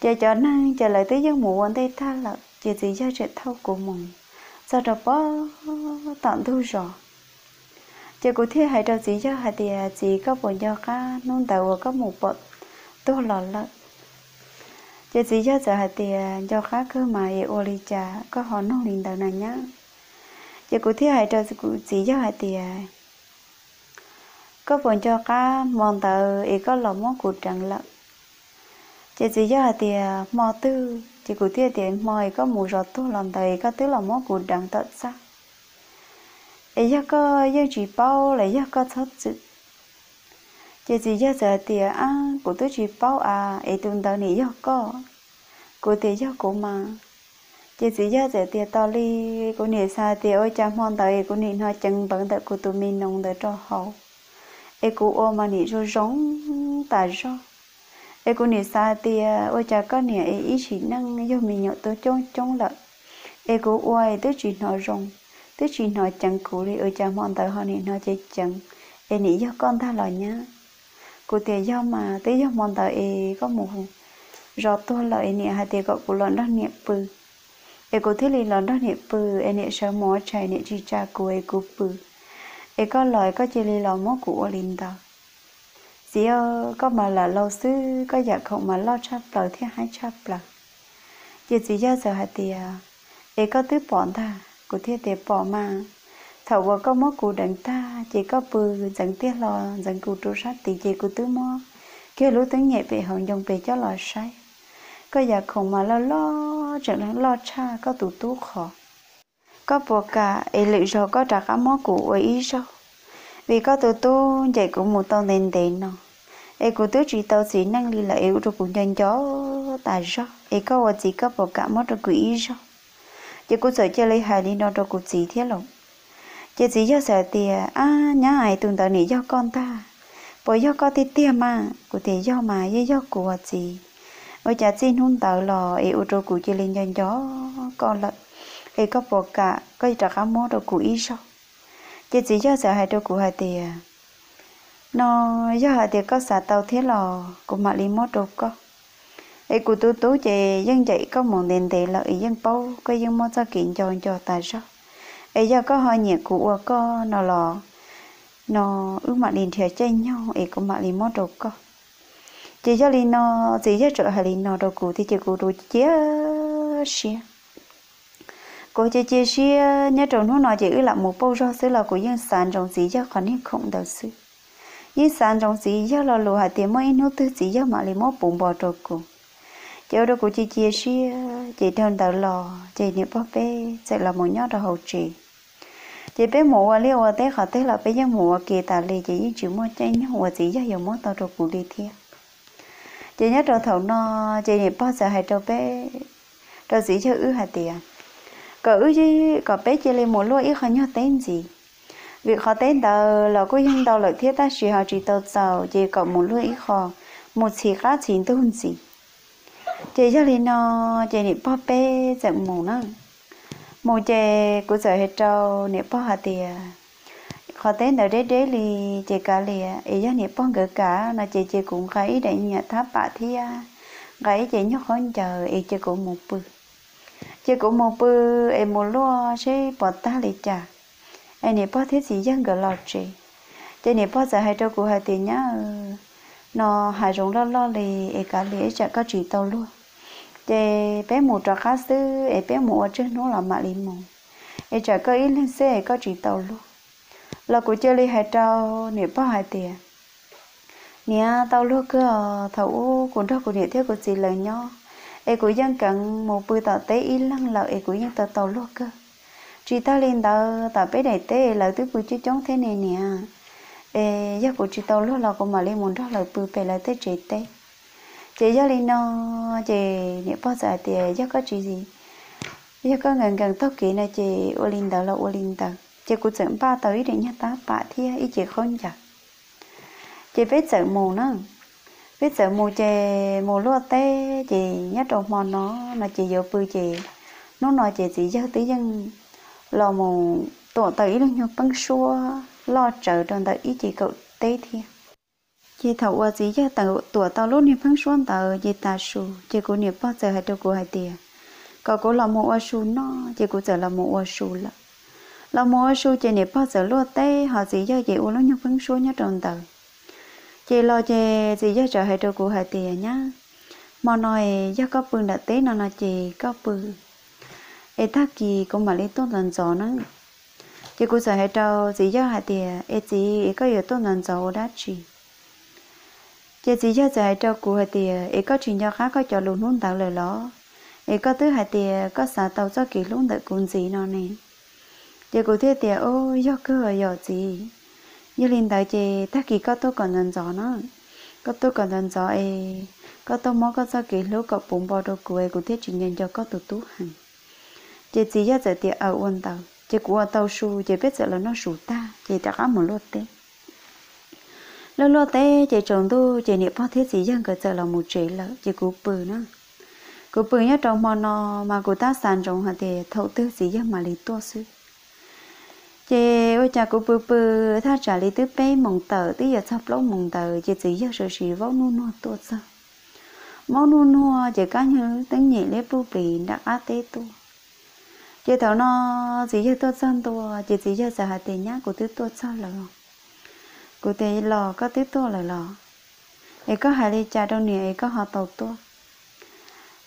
Chị cho năng, chị lại tới giấc ngủ anh thấy ta là, chị chỉ cho chị thâu cụ mình sau đó bó tận thu rồi? Chỉ có thể hay đâu chỉ cho hay thì chỉ có bộ nhau cả nông tàu có một bộ tôi lọ lợ chỉ chỉ cho giờ hay thì cho cá cơ mà ở oli trà có họ nông liền tàu này nhá. Chỉ có thể hay đâu chỉ cho hay thì có bộ cho cả mòn tàu ý có lọ món cụ trắng lợ chỉ chỉ cho hay thì mò tư chỉ cụ tia tiền mời có mù rọt tu làm thầy có tứ là mó cụ đặng tận xa. Ấy giờ có giờ chỉ bao lại giờ có thất sự. Chỉ chỉ giờ giờ tiền à của tôi chỉ bao à ấy tuần đầu này do có của tiền do của mà. Chỉ chỉ giờ giờ tiền to li, của nè xa tiền ôi cha mong thầy của nè nó chân bằng tới của tụi mình nông tới cho hậu. Ấy của ô mà nè rồi giống tại sao ê, cô nè xa thì ờ, ôi cha có nè ý chỉ năng do mình nhậu tôi chống chống lợi. Ê, cô ôi ấy tôi chỉ nói rong tôi chỉ nói chẳng cụ đi, ôi cha mong tới họ này nó chơi chẳng ê nè do con ta lời nhá. Cô thì do mà tới do mong tờ e có một rõ tôi lợi nè hai thì gọi cô lần đó nè bự ê cô thế lý lần đó nè bự e nè sợ mỏ chạy nè chi cha cô ê cô bự ê, có lời có chỉ lý lòng mỏ của linh tờ chỉ có mà là lâu xứ, có giờ không mà lo chắp lời thì hai chắp là. Chỉ chỉ giờ giờ hai tiền e có tứ bọn ta, cụ thiết tiền bỏ mà. Thầu vừa có mốt cụ đặng ta chỉ có bự dẫn tiết lo dẫn cụ trụ sát tỷ chỉ cụ tứ mò kia lũ tiếng nhẹ về hồng dùng về cho lo say có giờ không mà lo lo, chẳng lắng lo cha, có tủ tú khó có bộ cả ấy lựa rồi có trả cả mốt cụ ở ý rồi vì có tụi tôi, vậy cũng một tông nên đền nó. Ấy của tôi chỉ tao chỉ năng lý là yếu rồi cũng nhân chó tài sao ấy có ở chỉ có bộ cả mất rồi quỷ ý sao chỉ cụ sợ chơi lấy hai đi nó rồi cũng chỉ thế lòng chỉ chỉ cho sợ tiền à nhá, ai từng tao nỉ do con ta. Bởi do con ti tiền mà, của thì do mà, với do của gì ôi cha xin hôn tao lò ấy ô tô của chơi lên nhân gió con lợn ấy có bộ cả có trả cả mất rồi quỷ ý sao chỉ chỉ cho sợ hai đôi của hai tiền à. nó do hai tiền có xả tàu thế lò cụ mà đi mó đồ có. Ấy của tôi tú chị dân chạy có một đèn tệ lợi dân bao có dân mó cho kiện cho cho tài sao ấy do có hơi nhiệt của có, nó lò, nó ước mà liền thiệt chơi nhau ấy cũng mà liền mót đồ có. Chỉ cho liền nó chỉ cho trợ hai liền nó đồ cụ thì chỉ cụ đồ chia xia cô chị chị xia nhớ trong nó nói chỉ là một bao rau xứ là của dân sản trong gì cho còn hết không đầu xứ dân sản trong gì cho là lùa hạt tiền mới nấu tư gì cho mà lấy mót bụng bò trộn cùng chỗ đó của chị chia sẻ chị thân đầu lò chị niệm bắp bê sẽ là một nhát đầu hậu trì chị bé mùa liêu ở té họ té là bé giang mùa kỳ tà lì chị với chịu mua chay nhá mùa chị giá dòng món tao trộn cụ đi thiệt chị nhớ trâu thầu no chị niệm bao giờ hay trâu bé trâu gì cho ư hạt tiền cỡ chứ có bé chơi lên một lúa ít không nhớ tên gì. Việc khó tên tờ là cô dân tàu lợi thiết ta chỉ họ chỉ tàu giàu chỉ có một lúa ít khó. Một chỉ khác chỉ tôi gì chị cho lên nó, chị niệm bao bé giận mù nó. Mù chị của giờ hết trâu niệm bao hạt tiền khó tên ở đế đế thì chị cả lìa. Ý cho niệm bao gỡ cả là chị chị cũng thấy để nhà tháp bà thia gãy chị nhóc khó chờ, ý chị cũng một bữa chứ cũng mong bơ em muốn lo chứ bỏ ta lì chả. Em này bỏ thế gì dân gỡ lọt chị chứ này bỏ giờ hai trâu của hai tiền nhá ờ, nó hai rong lo lo lì em cả lì chả có chỉ tàu luôn. Chứ bé mù trò khác sư em bé một trên nó là mà lì mù. Em chả có ý lên xe có chỉ tàu luôn. Là của chơi lì hai trâu này bỏ hai tiền. Nè, tao luôn cơ thấu cũng đó của địa thế của gì lời nhau e của dân cần một bữa tàu tế y lăng lợi e của dân tàu tàu luôn cơ. Chỉ ta lên tàu tàu bé đại tế là thứ bữa chứ chống thế này nè. E giấc của chị tàu luôn là cũng mà lên muốn đó là bữa bé là tế chị tế. chị giờ lên nó chị nếu bao giờ thì giấc có chị gì? Giấc có gần gần tóc kỹ này chị ô linh đó là ô linh đó chị cũng dẫn ba tới để nhắc ta bà thì ý chị không chả chị biết sợ mù nữa biết sợ mùa chè mùa lúa tê, chị nhắc trộn mò nó, là chị giờ bự chị. Nó nói chị chỉ giờ tí dân, lò mù tổ tới luôn nhau băng xua lo trở trong tờ ý chỉ cậu té thì chị thầu qua gì cho tàu tổ tàu lúc niệm băng xua tàu, chị ta su chị cố niệm bao giờ hay đầu cố hay tiền cậu cố làm qua su nó, chị cố giờ làm qua su là làm qua su chị niệm bao giờ lúa té họ gì cho chị uống lúc nhau băng xua nhá trong tàu chị lo chị gì cho trở hay trâu cụ hay tiền nhá. Mà nói do có bưng đã tế nó là chị có bưng ê thắc kỳ cũng mà lấy tốt lần gió nữa. Chị cũng sợ hết đâu gì cho hạt tiền ê chỉ có yếu tốt lần gió đã chị. Chị chỉ cho sợ hết trâu cụ hạt tiền ê, có chuyện cho khác có cho luôn luôn tạo lời đó ê, có thứ hạt tiền à, có xả tàu cho kỳ luôn đợi cùng gì nó nè. Chị cũng thế tiền ô do cơ ở gì như linh đại chị ta kỳ có tôi còn nhận gió nó có tôi còn nhận gió ấy có tôi mong có sao kỳ lúc có bụng bò đồ của của thiết chuyện nhân cho có tụ tú hẳn chị chỉ ra giờ tiệt ở ôn tàu chị của tàu su chị biết giờ là nó sủ ta chị đã có một lốt tê lô lô tê chị trồng tu chị niệm bao thiết gì dân cái giờ là một chế lợ chị cú bự nó cú bự nhất trong mò nó mà cú ta sản trồng hạt thì thấu tư gì dân mà lý to sư chị ôi cha cũng bự bự tha trả lý tứ bé mong tờ tí giờ sắp lỗ mong tờ. Chị chỉ giờ sự sự vóc nu nu to sao mong nu nu chị cá nhớ tính nhẹ lép bù bì đã á tế tu. Chị thảo nó chỉ giờ tôi sao tu, chị chỉ giờ giờ hạt tiền nhá của tứ tôi sao là của tôi lò có tứ tôi là lò ấy có hai lý cha đâu nè ấy có họ tàu tu.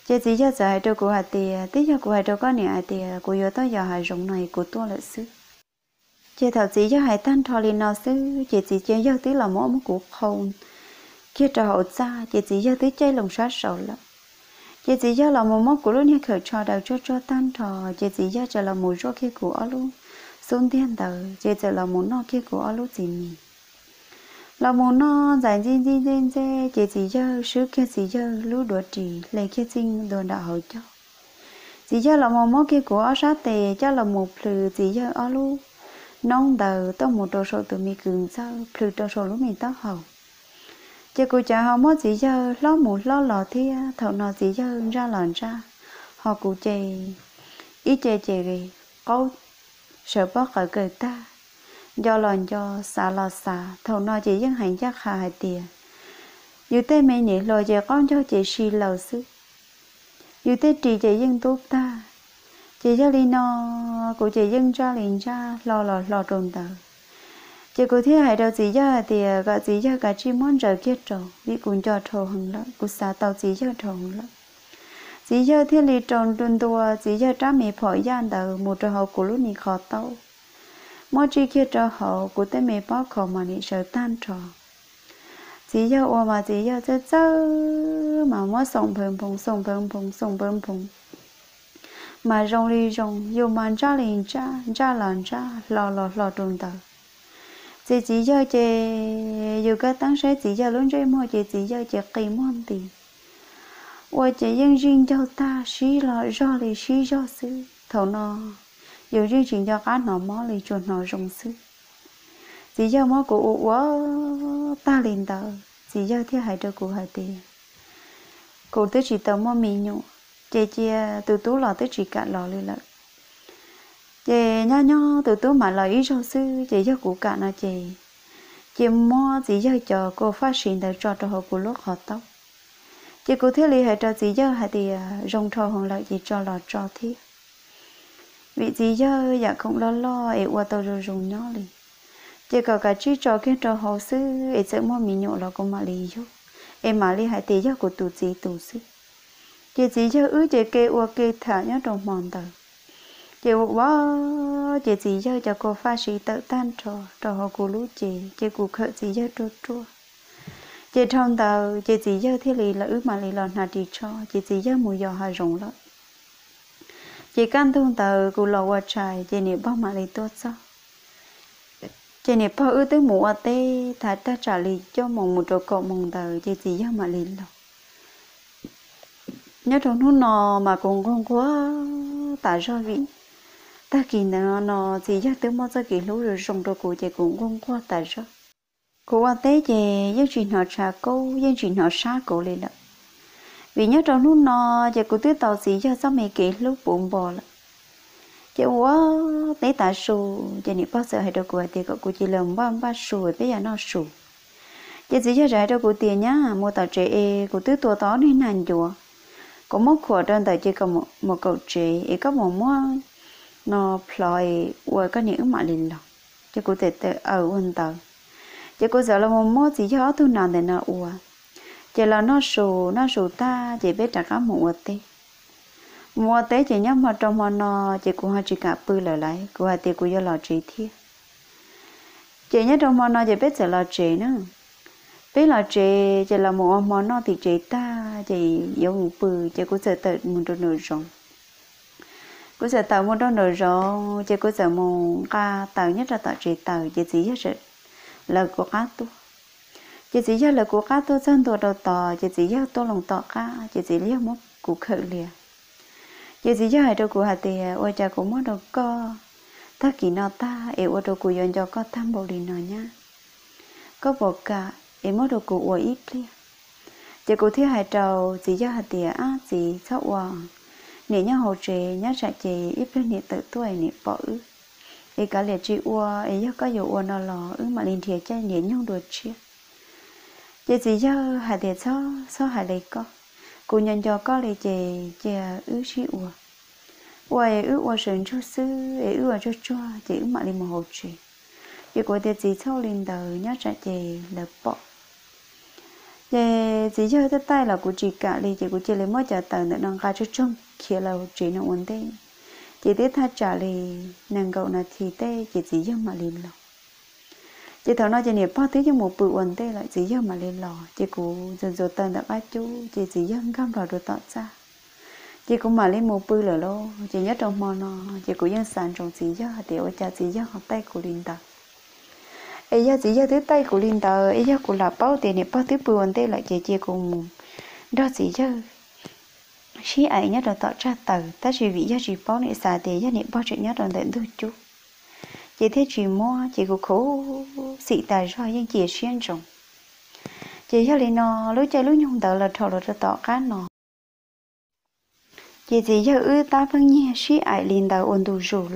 chị chỉ giờ giờ hai đâu của hạt tiền tí giờ của hai đâu có nè hạt tiền của giờ tới giờ hai rộng này của tôi là xứ chị thảo chỉ cho hai tan thò lên nó xứ chị chỉ chơi giao tí là mỗi một cuộc không. Kia trò hậu xa, chị chỉ giao tí chơi lòng sát sầu lắm. Chị chỉ giao là một món của lúc này khởi trò đầu cho cho tan thò chị chỉ giao trở là một chỗ kia của luôn xuống thiên tờ chị trở là một nó kia của lúc gì mì là một nó giải gì gì gì gì chị chỉ giao sứ kia chỉ giao lũ đuổi trì, lấy kia sinh đồ đạo hậu cho. Chỉ giao là một món kia của sát tề, cho là một lừ, chỉ giao ở luôn nông đầu tao một đồ sổ từ mi cường sao lừ đồ sổ lúc mình tao hầu, chỉ cô cha họ mất gì giờ lo một lo lò thì thầu nó gì giờ ra lòn ra. Họ cụ chè ý chè chè gì có sợ bớt ở người ta. Do lòn do xả lò xả thầu nó chỉ dân hành chắc hà hại tiền dù tê mẹ nhỉ lò giờ con cho chị xì lầu sư dù tê trì chị dân tốt ta chị cho đi nó của chị dân cho liền cho lo lo lo trồn tờ. Chị có thiết hại đâu gì ra thì, gọi gì ra cả chi món giờ kia trổ bị cuốn cho trổ hằng lắm cụ xả tàu gì ra trổ hằng lắm. Gì ra thiết lý trộn tuần tua gì ra trả mì phổi gian tờ, một trò hậu của lúc này khó tàu mỗi chi kia trò hậu, của tên mì bó khổ mà nị sợ tan trò gì ra ua mà gì ra chơi chơi mà mỗi sông phồng phồng, sông phồng phồng, sông phồng phồng mà rong li rong dù mà ra liền ra ra lòn ra lò lò lò trùng tử chị chỉ cho chị dù cái tăng sẽ chỉ cho lớn chơi mua chị chỉ cho chị kỳ món tiền ôi chị dân riêng cho ta xí lo do lì xí do sư thầu nó dù riêng chuyện cho cá nó mó lì chuột nó rồng sư chỉ cho mó của ủa ta liền tờ chỉ cho thiết hại cho cụ hại tiền cụ tới chỉ tờ mó mì nhụ chị chia từ tú lò tới chị cả lò lên lợ chị nhá nhá từ tú mà lấy cho sư chị cho cụ cả nó chị chị mua chị cho cho cô phát triển để cho cho họ cụ lúc họ tóc. Chị cụ thiết lý hệ cho chị à, cho hay thì rong cho hồng lại chị cho là cho thiết. Vì chị cho dạ không lo lo ấy qua tàu rồi dùng nhỏ đi chị có cả chi cho cái cho họ sư ấy sẽ mua mì nhộ là có mà lý cho em mà lý hay thì cho của tụ chị tụ sư chị chỉ cho ứ chị kê ua kê thả nhá trong mòn tờ. Chị quá chị chỉ cho cho cô pha sĩ tự tan trò trò họ cô lú chị chị cụ khợ chỉ cho trô trô chị trong tờ, chị chỉ cho thế lì là ư mà lì lòn hà đi cho chị chỉ cho mùi giò hà rộng lắm chị căn thông tờ cụ lò qua trài, chị niệm bao mà lì tốt sao chị niệm bao ư tới mùa tê, thả ta trả lì cho mong một trò cọ mong tờ, chị chỉ cho mà lì lò nhớ trong nó nò mà cũng không quá tại ra vị ta kỳ nó nó gì chắc tới mất giờ kỳ lũ rồi rồng đồ của chạy cũng không quá tại sao cô qua tế chị dân chuyện họ trả câu dân chuyện họ xa cổ lên đó vì nhớ trong lúc nó chạy cũng tới tàu gì cho sao mày kỳ lúc bụng bò là chạy quá tế tả sù chạy nghĩ bao giờ hay đâu của thì cậu chỉ làm ba ba sù bây giờ nó sù chạy gì cho rẻ đâu của tiền nhá, mua tàu trẻ của tới tua tó nên nàn chùa có một khổ đơn tại chỉ có một một câu chuyện ý có một mua nó ploy ua có những mà linh lọ chứ cụ thể tự ở quân tờ chứ cụ giờ là một mua gì cho tu nào để nó ua. Chỉ là nó sù nó sù ta, chỉ biết trả cá một tê mua tế chỉ nhắm mà trong mà nó, chỉ cũng hai chỉ cả bự lại lại cô hai tiền của do lò trí thiết chỉ nhớ trong mà nó, chỉ biết sẽ là trí nữa biết là chị chị là một món nó thì chị ta chỉ giống bự chị cũng sợ tự một đôi nửa rồng cũng sẽ tạo một đôi nở rộng chị cũng sẽ một ca tạo nhất là tạo chị tạo chỉ gì hết rồi, là của cá tu. Chị chỉ cho là của cá tu chân tu đầu tò chị chỉ cho tu lòng tò cá chị chỉ liếc một cụ khởi liền chị chỉ cho hai đôi của hạt tiền ôi cha cũng món đầu co. Ta kỳ nó ta em ôi đôi của yon cho có tham bồ đi nó nhá có bộ cả ý mô đồ cụ ôi ít lia chỉ cụ thiết hai trầu, chỉ do hạt tiền á chỉ sao hoàng nếu nhá hồ trì nhá chạy chỉ ít lia nhiệt tự tuổi nhiệt bỏ ư ấy cả liệt chi ua, ý do có dụ ua nó lò ư mà liền thiệt chạy nhiệt nhung đồ chia chỉ chỉ do hạt tiền sao sao hạt lấy có. Cụ nhận cho có lấy chế chế ứ chi ua. Ua ấy ứ ua sừng chú sư, ấy ứ ua cho cho chỉ ứ mà linh một hồ chế chỉ có thể chỉ sau linh đầu nhá chạy chế là bỏ chế chỉ cho tới tay là của chị cả đi, chị của chị lấy mỗi trả tờ nữa đang khai cho chung. Kia là chị nó ổn định chị tiếp tha trả lì, nàng cậu là thì tê, chị chỉ cho mà lên lò. Chị thấu nói chị niệm bao thứ cho một bự ổn tê lại chỉ cho mà lên lò. Chị cũng dần dần tần đã bác chú, chị chỉ cho cam rồi đồ tọt ra. Chị cũng mà lên một bự lửa lô, chị nhớ trong mò nó chị cũng dân sản trong chỉ cho để ở cha chỉ cho học tay của linh tập ấy giờ chỉ cho thứ tay của linh tờ ấy giờ cũng là bao tiền niệm bao thứ buồn tê lại chị chị cùng đó chỉ cho khi ấy nhất là tạo ra tờ, ta chỉ vì giá trị bao này xả tiền, giá niệm bao chuyện nhất là đến đôi chút chỉ thế chỉ mua, chỉ cũng khổ, xị tài rồi nhưng chỉ xuyên rộng. Chỉ cho lên nó, lối chơi lối nhung tờ là thầu là tạo cá nó. Chỉ chỉ cho ư ta phân nhẹ khi ấy linh tờ ôn đủ rồi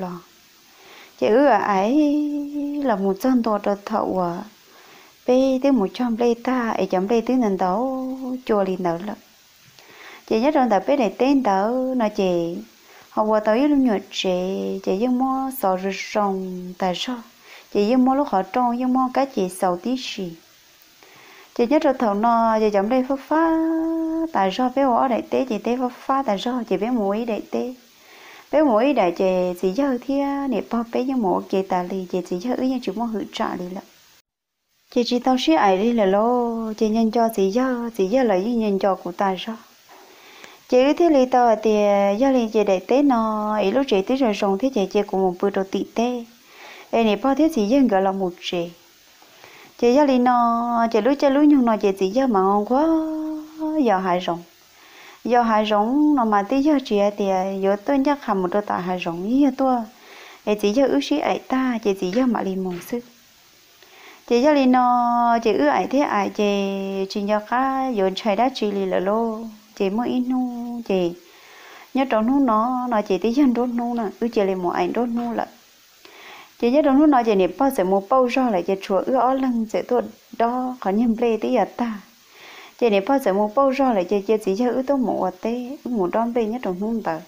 chữ ấy là một chân tổ trật thậu à bây tới một trăm lê ta, ấy chấm lê tới nền đó chùa liền nở lắm chị nhớ rằng tập bé này tên đó nó chị họ qua tới lúc nhật chị chị dùng mua sò rửa sòng tại sao? Chị dùng mua lúc họ trông dùng mua cái chị sầu tí xì. Chị nhớ rồi thầu nó chị chấm đây phát phá, tại sao bé họ đại tế? Chị tế phát phá, tại sao? Chị bé mũi đại tế bé mỗi đại chị chị giờ thì nè bao bé như một chị ta lì chị chị giờ như chúng mua hữu trả đi lắm, chị chỉ tao xí ai đi là lo, chị nhân cho chị giờ chị giờ là nhân cho của ta sao chị thế lì tao thì gia lì chị đại tế nó ấy lúc chị tế rồi xong thế chị chế của một bữa đầu tị tế. Ấy này bao thế chị dân gọi là một chế chị gia lì nó chị lúc chơi lúc nhung nó chị chỉ giờ mà ngon quá giờ hại rồng giờ hai giống nó mà tí giờ chị thì à, giờ tôi nhắc hàm một đôi tạ hai giống như tôi. Ấy chỉ giờ ước sĩ ấy ta chị chỉ giờ mà đi mong sức. Chị giờ đình nó chị ước ấy thế ấy chị chỉ giờ cá giờ chạy đã chị lì là lô chị mới in nu chị nhớ trong nu nó nó chị tí chân đốt nu nè, ước chị liền một ảnh đốt nu lại. Chị nhớ trong nu nó chị niệm bao giờ một bao ra lại chị chùa ước ở lưng sẽ tôi đó, có nhầm lê tí giờ ta chị niệm bao giờ một bao ra lại chị chị chỉ cho ư tôi một tê ư một đón bê nhất trong hương tờ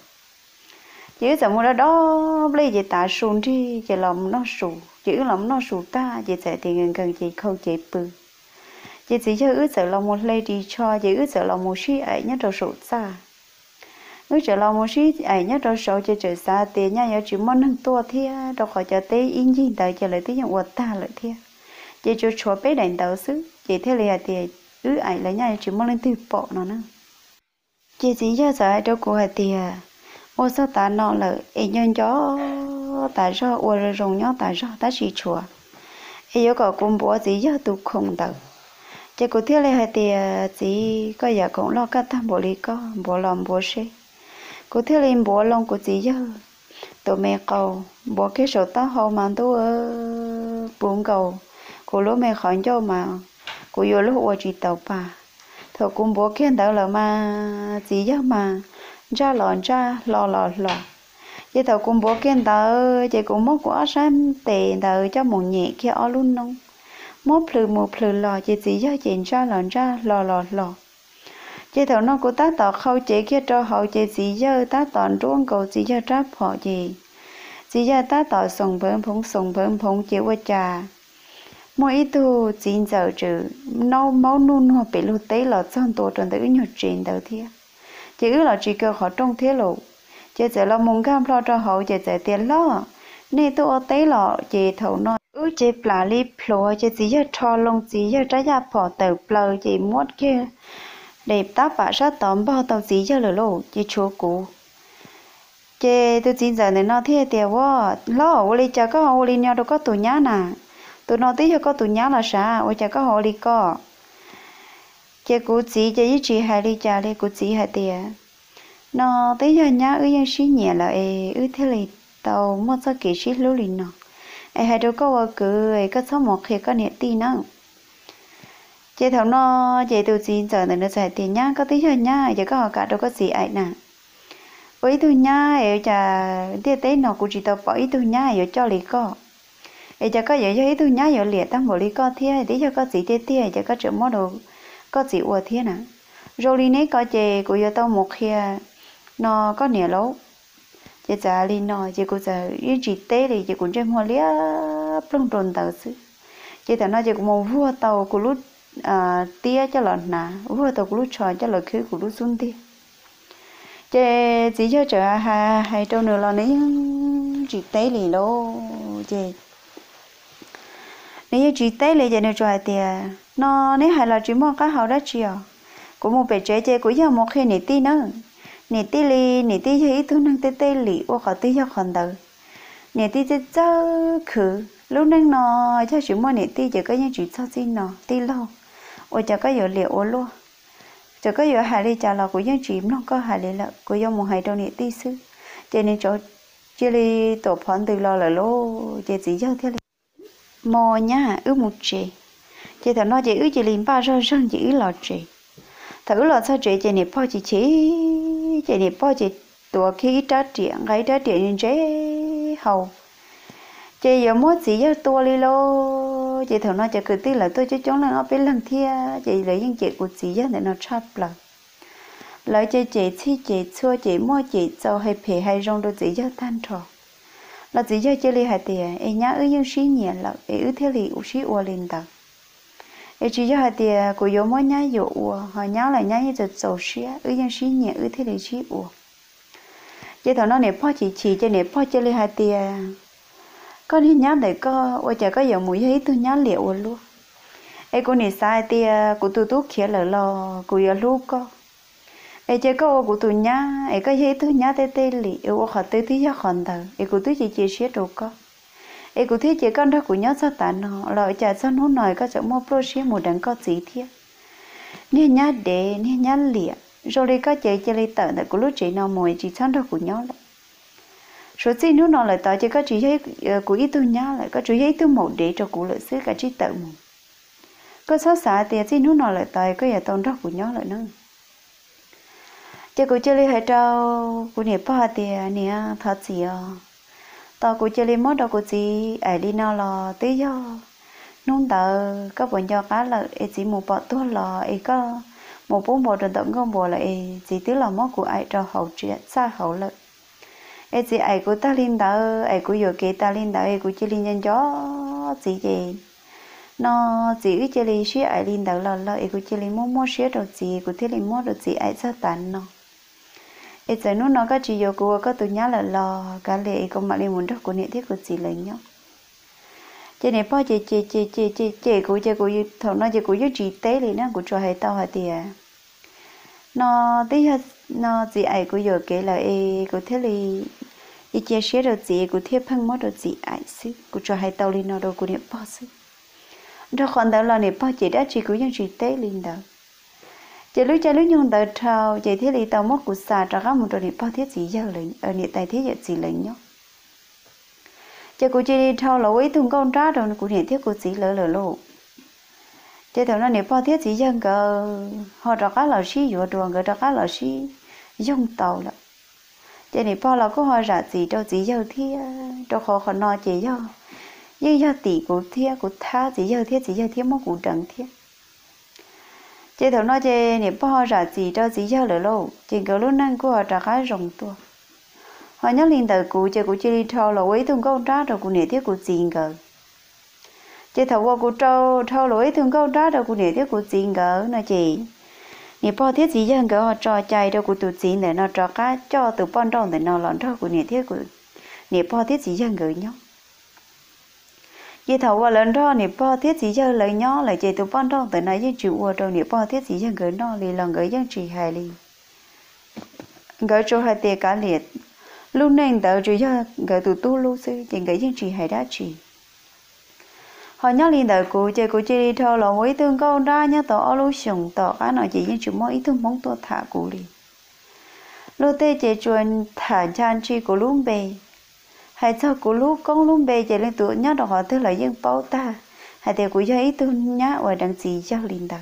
chị giờ một đó đó bây chị tạ sùn đi chị lòng nó sù chị lòng nó sù ta chị sẽ thì gần gần chị không chị bự chị chỉ cho ước sợ lòng một lady cho chị ước sợ lòng một suy ấy nhất đầu sù xa ước sợ lòng một suy ấy nhất đầu sù chị trở xa tiền nha nhớ chỉ mong nâng tua thia đâu khỏi cho tế in gì tại cho lại tiếng nhận quật ta lại thia chị cho chúa bé đánh đầu xứ chị thế là thì ư ấy là nhà chỉ mong lên từ bộ nó nữa chị chỉ cho sợ đâu của tiền ô sao ta nọ là ấy nhân chó tại sao ô rồi rồng nhau tại sao ta chỉ chúa ấy cầu cùng bố gì cho tụ không được chỉ có thiết là thì chỉ có giờ cũng lo cái thằng bộ lý có bộ lòng bộ xe có thiết là bộ lòng của chị cho tụi mẹ cầu bộ cái số tao hậu mà tôi bốn cầu của lúc mẹ khỏi cho mà cô yêu lúc ở chị tàu bà. Thợ cũng bố khen tàu là mà gì giờ mà. Cha lò cha lò lò lò chị thợ cũng bố khen tàu chị cũng mất quá sáng tiền tàu cho một nhẹ kia ở luôn nông. Mốt plừ một plừ lò chị chỉ cho chị cha lò cha lò lò lò chị thầu nó của ta tỏ khâu chị kia cho hậu chị chỉ giờ ta tọn ruông cầu chỉ giờ tráp họ chị chỉ giờ ta tỏ sùng bơm phồng sùng bơm phồng chị qua trà mỗi ít tu chín giờ trừ nấu máu nôn hoặc bị lụt tế là chân tổ trần tới nhột chuyện đầu thiệt chỉ ư là chỉ cơ họ trong thế lộ chỉ sẽ là mong cam lo cho hậu, chỉ sẽ tiền lo. Nên tôi ở tế là chỉ thầu nó. Ư chỉ là li plo chỉ chỉ giờ cho lông, chỉ giờ trái ra bỏ tờ plo chỉ muốn kia. Để ta phá ra tóm bao tàu chỉ giờ lửa lộ chỉ chúa cũ chế tôi chỉ giờ này nó thế tiền quá lo ô li cha có ô li nhau đâu có tụ nhá nè tụi nó tí cho có tụi nhá là sao ôi, chả có họ đi có chị cụ chỉ chị với chị hai đi chả đi cụ chỉ hai tiền nó tí cho nhá ư yên xí nhẹ là, ê ư thế là tàu mua cho kỹ xí lú lì nó ai hai đứa có cứ ai có số một khi có nhẹ tí nó. Chị thấu nó chị tụi chị giờ này nó xài tiền nhá, có tí cho nhá chị có họ cả đâu có gì ai nè. Với tụi nhá ở chả tiết tế nó cũng chỉ tao bỏ ý tụi nhá ở cho lý co ở cho có giờ cho ý tôi nhá giờ liệt tăng bộ lý co thế để cho có gì tiết tiết cho có chỗ mót đồ có gì ua thế nè. Rồi lý nấy có chế của giờ tao một khi à, nó có nẻ lâu chị trả lý nó chị cũng trả ý chỉ tế thì chị cũng chơi mua lia plong tròn tàu sư chị thằng nó chị cũng mua vua tàu của lúc à tia cho lợn nà, vua tàu của lúc trò cho lợn khứ của lúc xuân tia chế chỉ cho chờ hai hai trâu nửa là nấy chỉ tế lì lô chế nếu chỉ tế lì giờ nữa cho thì à, nó, nếu hay là chỉ một cá hậu đó chị à cũng một bể chế chế cũng giờ một khi nị tí nữa nị tí li nị tí thấy ít thứ năng tế tế lì, ô khó tí cho còn đầu nị tí cho chớ khử, lúc nãy nó cho chỉ một nị tí chỉ có những chỉ cho xin nó tí lâu ôi chả có giờ liệu luôn chả cái giờ hai đi chả là cũng những chỉ nó có hai đi là cũng giờ một hai đâu nè tí sư cho nên chỗ chỉ li tổ phán từ lo là lô chỉ chỉ cho thế mò nhá ư một chị chỉ thằng nó chị ư chị liền ba rơi răng, chị ư lọ chị thử lọ sao chị chỉ nè bao chỉ chỉ chỉ nè bao chỉ tua khi trả tiền gái trả tiền như chế hầu. Chị giờ mua gì giờ tua đi lô, chị thằng nó chị cứ tin là tôi chứ chống là nó biết lần thia, chị lấy những chị của chị giờ để nó chắp là lấy chị chị chi, chị xua, chị mua chị cho hay phê hay rong đôi chị giờ tan trò là chỉ cho chị li hai tiền em nhá ư những xí nhẹ là em ư thế li u xí u lên tờ em chỉ cho hai tiền của yếu mua nhá yếu u họ nhá là nhá như giờ sầu xí ư những xí nhẹ ư thế li xí u chị thằng nó nè po chỉ chỉ cho nè po chơi li hai tiền con đi nhá để có ôi chả có giờ mũi ấy tôi nhá liệu luôn. Em cô này sai tiền cô tôi tốt kia là lo cô giờ lúc có ấy cái có của tôi nhá. Ấy có gì tụi nhá, tê tê lì ấy họ tê tê cho còn thờ ấy của tôi chỉ chia sẻ đồ có. Ấy của thấy chỉ con đó của nhá sao tàn nó. Lợi trả sao nó nói có chỗ mua pro xé một đằng có gì thế nè nhá để nè nhá lìa rồi đi có chạy chơi lấy tận tại của lúc chị nào mồi chỉ chăn đó của nhá lại số gì nó nó lại tao chỉ có chị thấy ờ, của ý tôi nhá lại, có chị thấy tôi một để cho cụ lợi xứ cả chị tự một có sáu xã thì gì nó nó lại tao có nhà tao đó của nhá lại nữa cho cụ chơi hai trâu cụ niệm ba tiền nè thật gì à tao cụ chơi mất đâu cụ gì ai đi nào là tí do nung tờ có bạn cho cá là chỉ một bọ tua là ai có một bốn bộ trận tổng công bộ là chỉ tí là mất của ai cho hậu chuyện xa hậu lợi ai chỉ ai của ta linh tờ ai của vừa kể ta linh tờ ai của chơi linh nhân chó chị gì nó chỉ chơi linh xí ai linh tờ là là ai của chơi linh mua mua xí đồ chị của thế linh mua đồ chị ai sao tàn nó ấy giờ nó nó có chỉ vô của có tụi nhá là lo cả lệ công mà linh muốn rất của niệm thiết của chị lấy nhau chị này bao chị chị chị chị chị chị của chị của thằng nó chị của chị chị tế thì nó của cho hay tao hay tiền nó tí nó chị ấy cũng giờ kể là e cũng thế là ý chia sẻ được chị cũng thiết phăng mất được chị ấy xí cũng cho hay tao lên nó đâu cũng niệm bao xí. Đó còn đó là niệm bao chị đã chị cũng những chị tế lên đó chỉ lúc chỉ lúc nhung tờ trâu chỉ thiết lý tàu mất của xa cho các một đồ đi bao thiết gì giờ lên ở địa tài thiết giờ gì lên nhá. Chỉ của chỉ đi trâu là với thùng con trá rồi cũng địa thiết của gì lỡ lỡ lộ chỉ tàu nó niệm bao thiết gì dân cơ họ cho các lão sĩ vừa đường cơ cho các lão sĩ dùng tàu là chỉ địa bao là có họ giả gì đâu chỉ giờ thiết, cho khó khó nói chỉ giờ nhưng giờ tỷ của thiết, của tha, chỉ giờ thiết, chỉ giờ thiết mất của trần thiết chị thấu nói chị này bao ra gì cho gì cho lỡ lâu. Chị cứ lúc năng của họ trả cái rồng tua. Họ nhớ liền từ cụ chị cụ chị đi thâu là quý thương câu trả rồi cụ nể thiết cụ chị ngờ. Chị thấu qua cụ trâu thâu là quý thương câu trả rồi cụ nể thiết cụ chị ngờ nè chị nè bao thiết gì dân cái họ trò chạy đâu cụ tụi chị để nó cho cá, cho tụi con đông để nó lợn thôi cụ nè thiết cụ nè bao thiết gì dân cái nhau vậy thầu qua lần đó nè bao thiết gì cho lấy nhỏ lại chạy tụ con đông tới nay dân chịu qua trong nè bao thiết gì cho gửi nó lì lần gửi dân chỉ hài lì. Gửi cho hai tiền cả liệt. Lúc này tớ chỉ cho gửi tụ tu lưu sư, chỉ gửi dân chỉ hài đã chỉ họ nhớ liền đời cụ chơi cụ chơi đi thôi là mỗi tương câu ra nhớ tổ ở lưu sùng tổ cá nói chỉ dân chuyện mỗi ý thương mong tôi thả cụ đi. Lúc tê chơi chuồn thả chan chi của lúc bề hay cho cụ lúc con luôn bề chạy lên tuổi nhớ đồ họ tức là những bao ta. Hay thì của giấy ý nhá ở đằng gì cho liền đời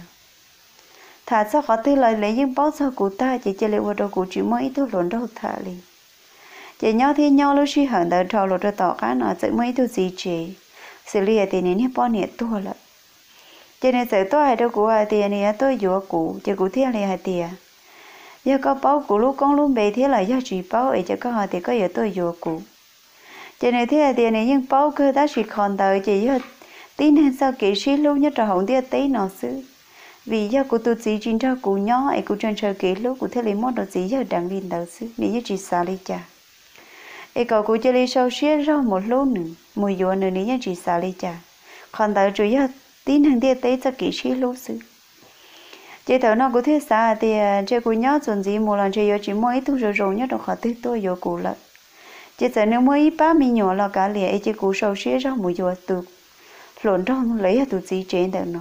thả cho họ tư lời lấy những bao cho cụ ta, chỉ chạy lấy vào đầu cụ chỉ mới tôi thương lộn đâu thả liền chỉ nhau thì nhau lúc suy hận đời trò lột tỏ cá nó chạy mấy tôi gì chỉ xử lý thì nên hết bao nhiêu tua 了 cho nên sợ tôi hay đâu cụ hay tiền này tôi vừa cụ chỉ cụ thiên này hay tiền giờ có bao cụ lúc con luôn bé thế là do chỉ bao ấy cho có họ thì có giờ tôi vừa cụ cho nên thế là tiền này nhưng bao cơ ta chỉ còn tờ chỉ giờ tin nên sao kỹ sĩ lúc nhất là hỏng tiền tí nó xứ. Vì giờ cô tu sĩ chính cho cô nhỏ, ấy cô chân chờ kỹ lúc của thế lấy món đồ gì giờ đang lên đầu xứ nếu chỉ xa đi cha. Ấy cậu cô chơi đi sau xía ra một lô nữa mùi dùa nữa nếu chỉ xa đi cha. Còn tờ chủ yếu tin hàng tiền tí cho kỹ sĩ lúc xứ. Chỉ thở nó cũng thiết xa thì à, chơi cô nhỏ chuẩn gì một lần chơi giờ chỉ mỗi tu rồi rồi nhớ được khỏi tư tôi giờ cụ lại chỉ sợ nếu mới ba mươi nhỏ là cả liền ấy chỉ cố sâu xía ra mùi dùa từ lộn trong lấy từ gì trên được nó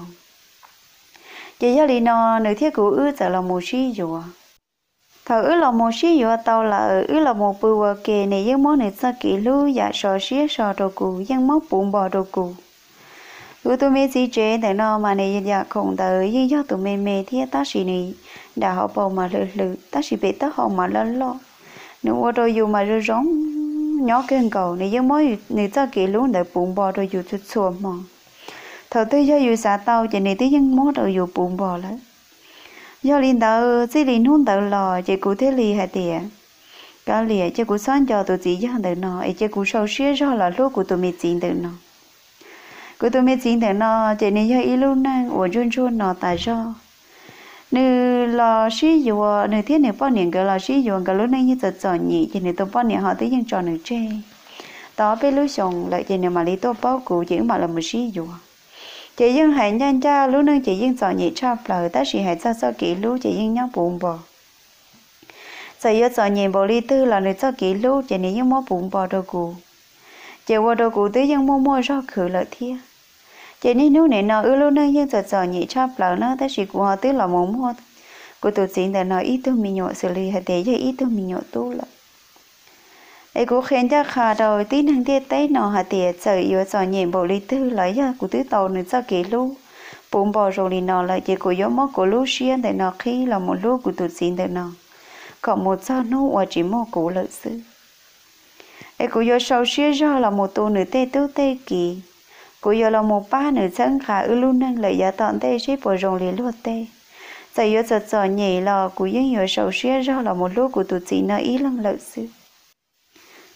chỉ giờ đi nó nửa thiết cố ư sợ là một xí dùa thầu ư là một xí dùa tàu là ư là một bùa kề này những món này sao kỹ lưu dạ sò xía sò đồ cũ, những món bụng bò đồ cũ, ư tụi mê gì chế để nó mà này dạ không tới nhưng do tụi mê mê thiết ta chỉ này đã họ bầu mà lử lử ta chỉ bị ta họ mà lớn lo nếu ở đây dù mà rơi rống, nhỏ kênh cầu này giống mới này ta kỹ luôn để bụng bò rồi dù chút xua mà thầu tư do dù xả tàu chỉ này tới dân mới rồi dù bụng bò lắm do linh đạo chỉ linh hôn đạo lò chỉ cụ thế lì hay tiệt cái lì chỉ cụ sáng cho tụi chị giang tờ nó ấy chỉ cụ sâu xía cho là lúc của tụi mình chín tờ nó của tụi mình chín tờ nó chỉ nên do ý luôn nè ở chôn chôn nó tại do nữ là sĩ dù nữ thiết nữ bao niệm gọi là sĩ dù gọi lúc này như thật chọn nhị, chỉ nữ tụi bao niệm họ tới những trò nữ chê đó bên lúc xong lại chỉ nữ mà lý tôi bao cụ chỉ mà là một sĩ dù chị dân hãy nhanh cha, lúc nâng chị dân chọn nhị cha lời ta sĩ hãy cho cho kỹ lúc chị dân nhóc bụng bò. Giờ giờ chọn nhị bộ lý tư là nữ cho kỹ lúc chị nữ dân mua bụng bò đồ cụ chị qua đồ cụ tới dân mua mua cho khử lợi thiết chỉ nên nếu này nó ư lâu nay nhưng giờ giờ nhị cho lời nó ta chỉ của họ tức là mồm họ của tổ chị là nó ít tôi mình nhọ xử lý hạt thế cho ít tôi mình nhọ tu lại ai cũng khen cho khá đầu tí năng tiết tế nó hạt thế sợ yếu giờ nhị bộ lý tư lấy ra của tứ tàu nữa cho kỹ luôn bụng bò rồi thì nó lại chỉ của gió móc của lu xuyên để nó khi là một lúc của tổ xin để nó còn một sao nó và chỉ một cụ lợi sư ai cũng do sau xuyên ra là một tu nữ tê tu tê kỳ cô giờ là một ba nữ chân khá ư lu nâng lợi giá tọn tê chỉ bộ rồng lý luật tê. Giờ yếu giật giò nhảy là cô những yếu sầu xuyên ra là một lúc của tụt xin nó ý lăng lợi sư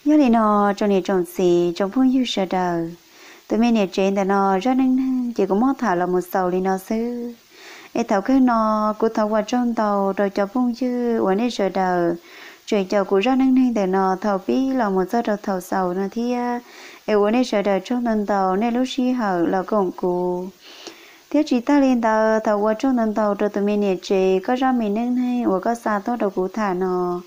nhớ lý nó trong này trồng xì trong phương yêu sợ đời. Tụi mình nè trên tại nó rất nên chỉ có mót thả là một sầu lý nó sư ai thảo cái nó cô thảo qua trong tàu, rồi cho phương chứ ở đi sợ đời. Chuyện cho cô rất nên nên tại nó thảo bí là một giờ đầu thảo sầu nó thì ai ở đây sợ đời trong tàu tàu nên lúc xí hở là công cụ thế chỉ ta lên tàu tàu qua trong tàu, rồi tụi mình này chế có ra mình nên hay ở có xa tốt đầu cụ thả nó.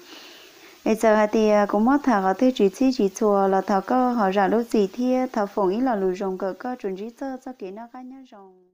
Bây giờ hạt thì à, cũng mất thả, có thấy chỉ chi, chỉ chùa là thảo có họ ra lúc gì thì thảo phồng ý là lùi rồng, cỡ có chuẩn chỉ cho cho kỹ nó khác nhau rồng.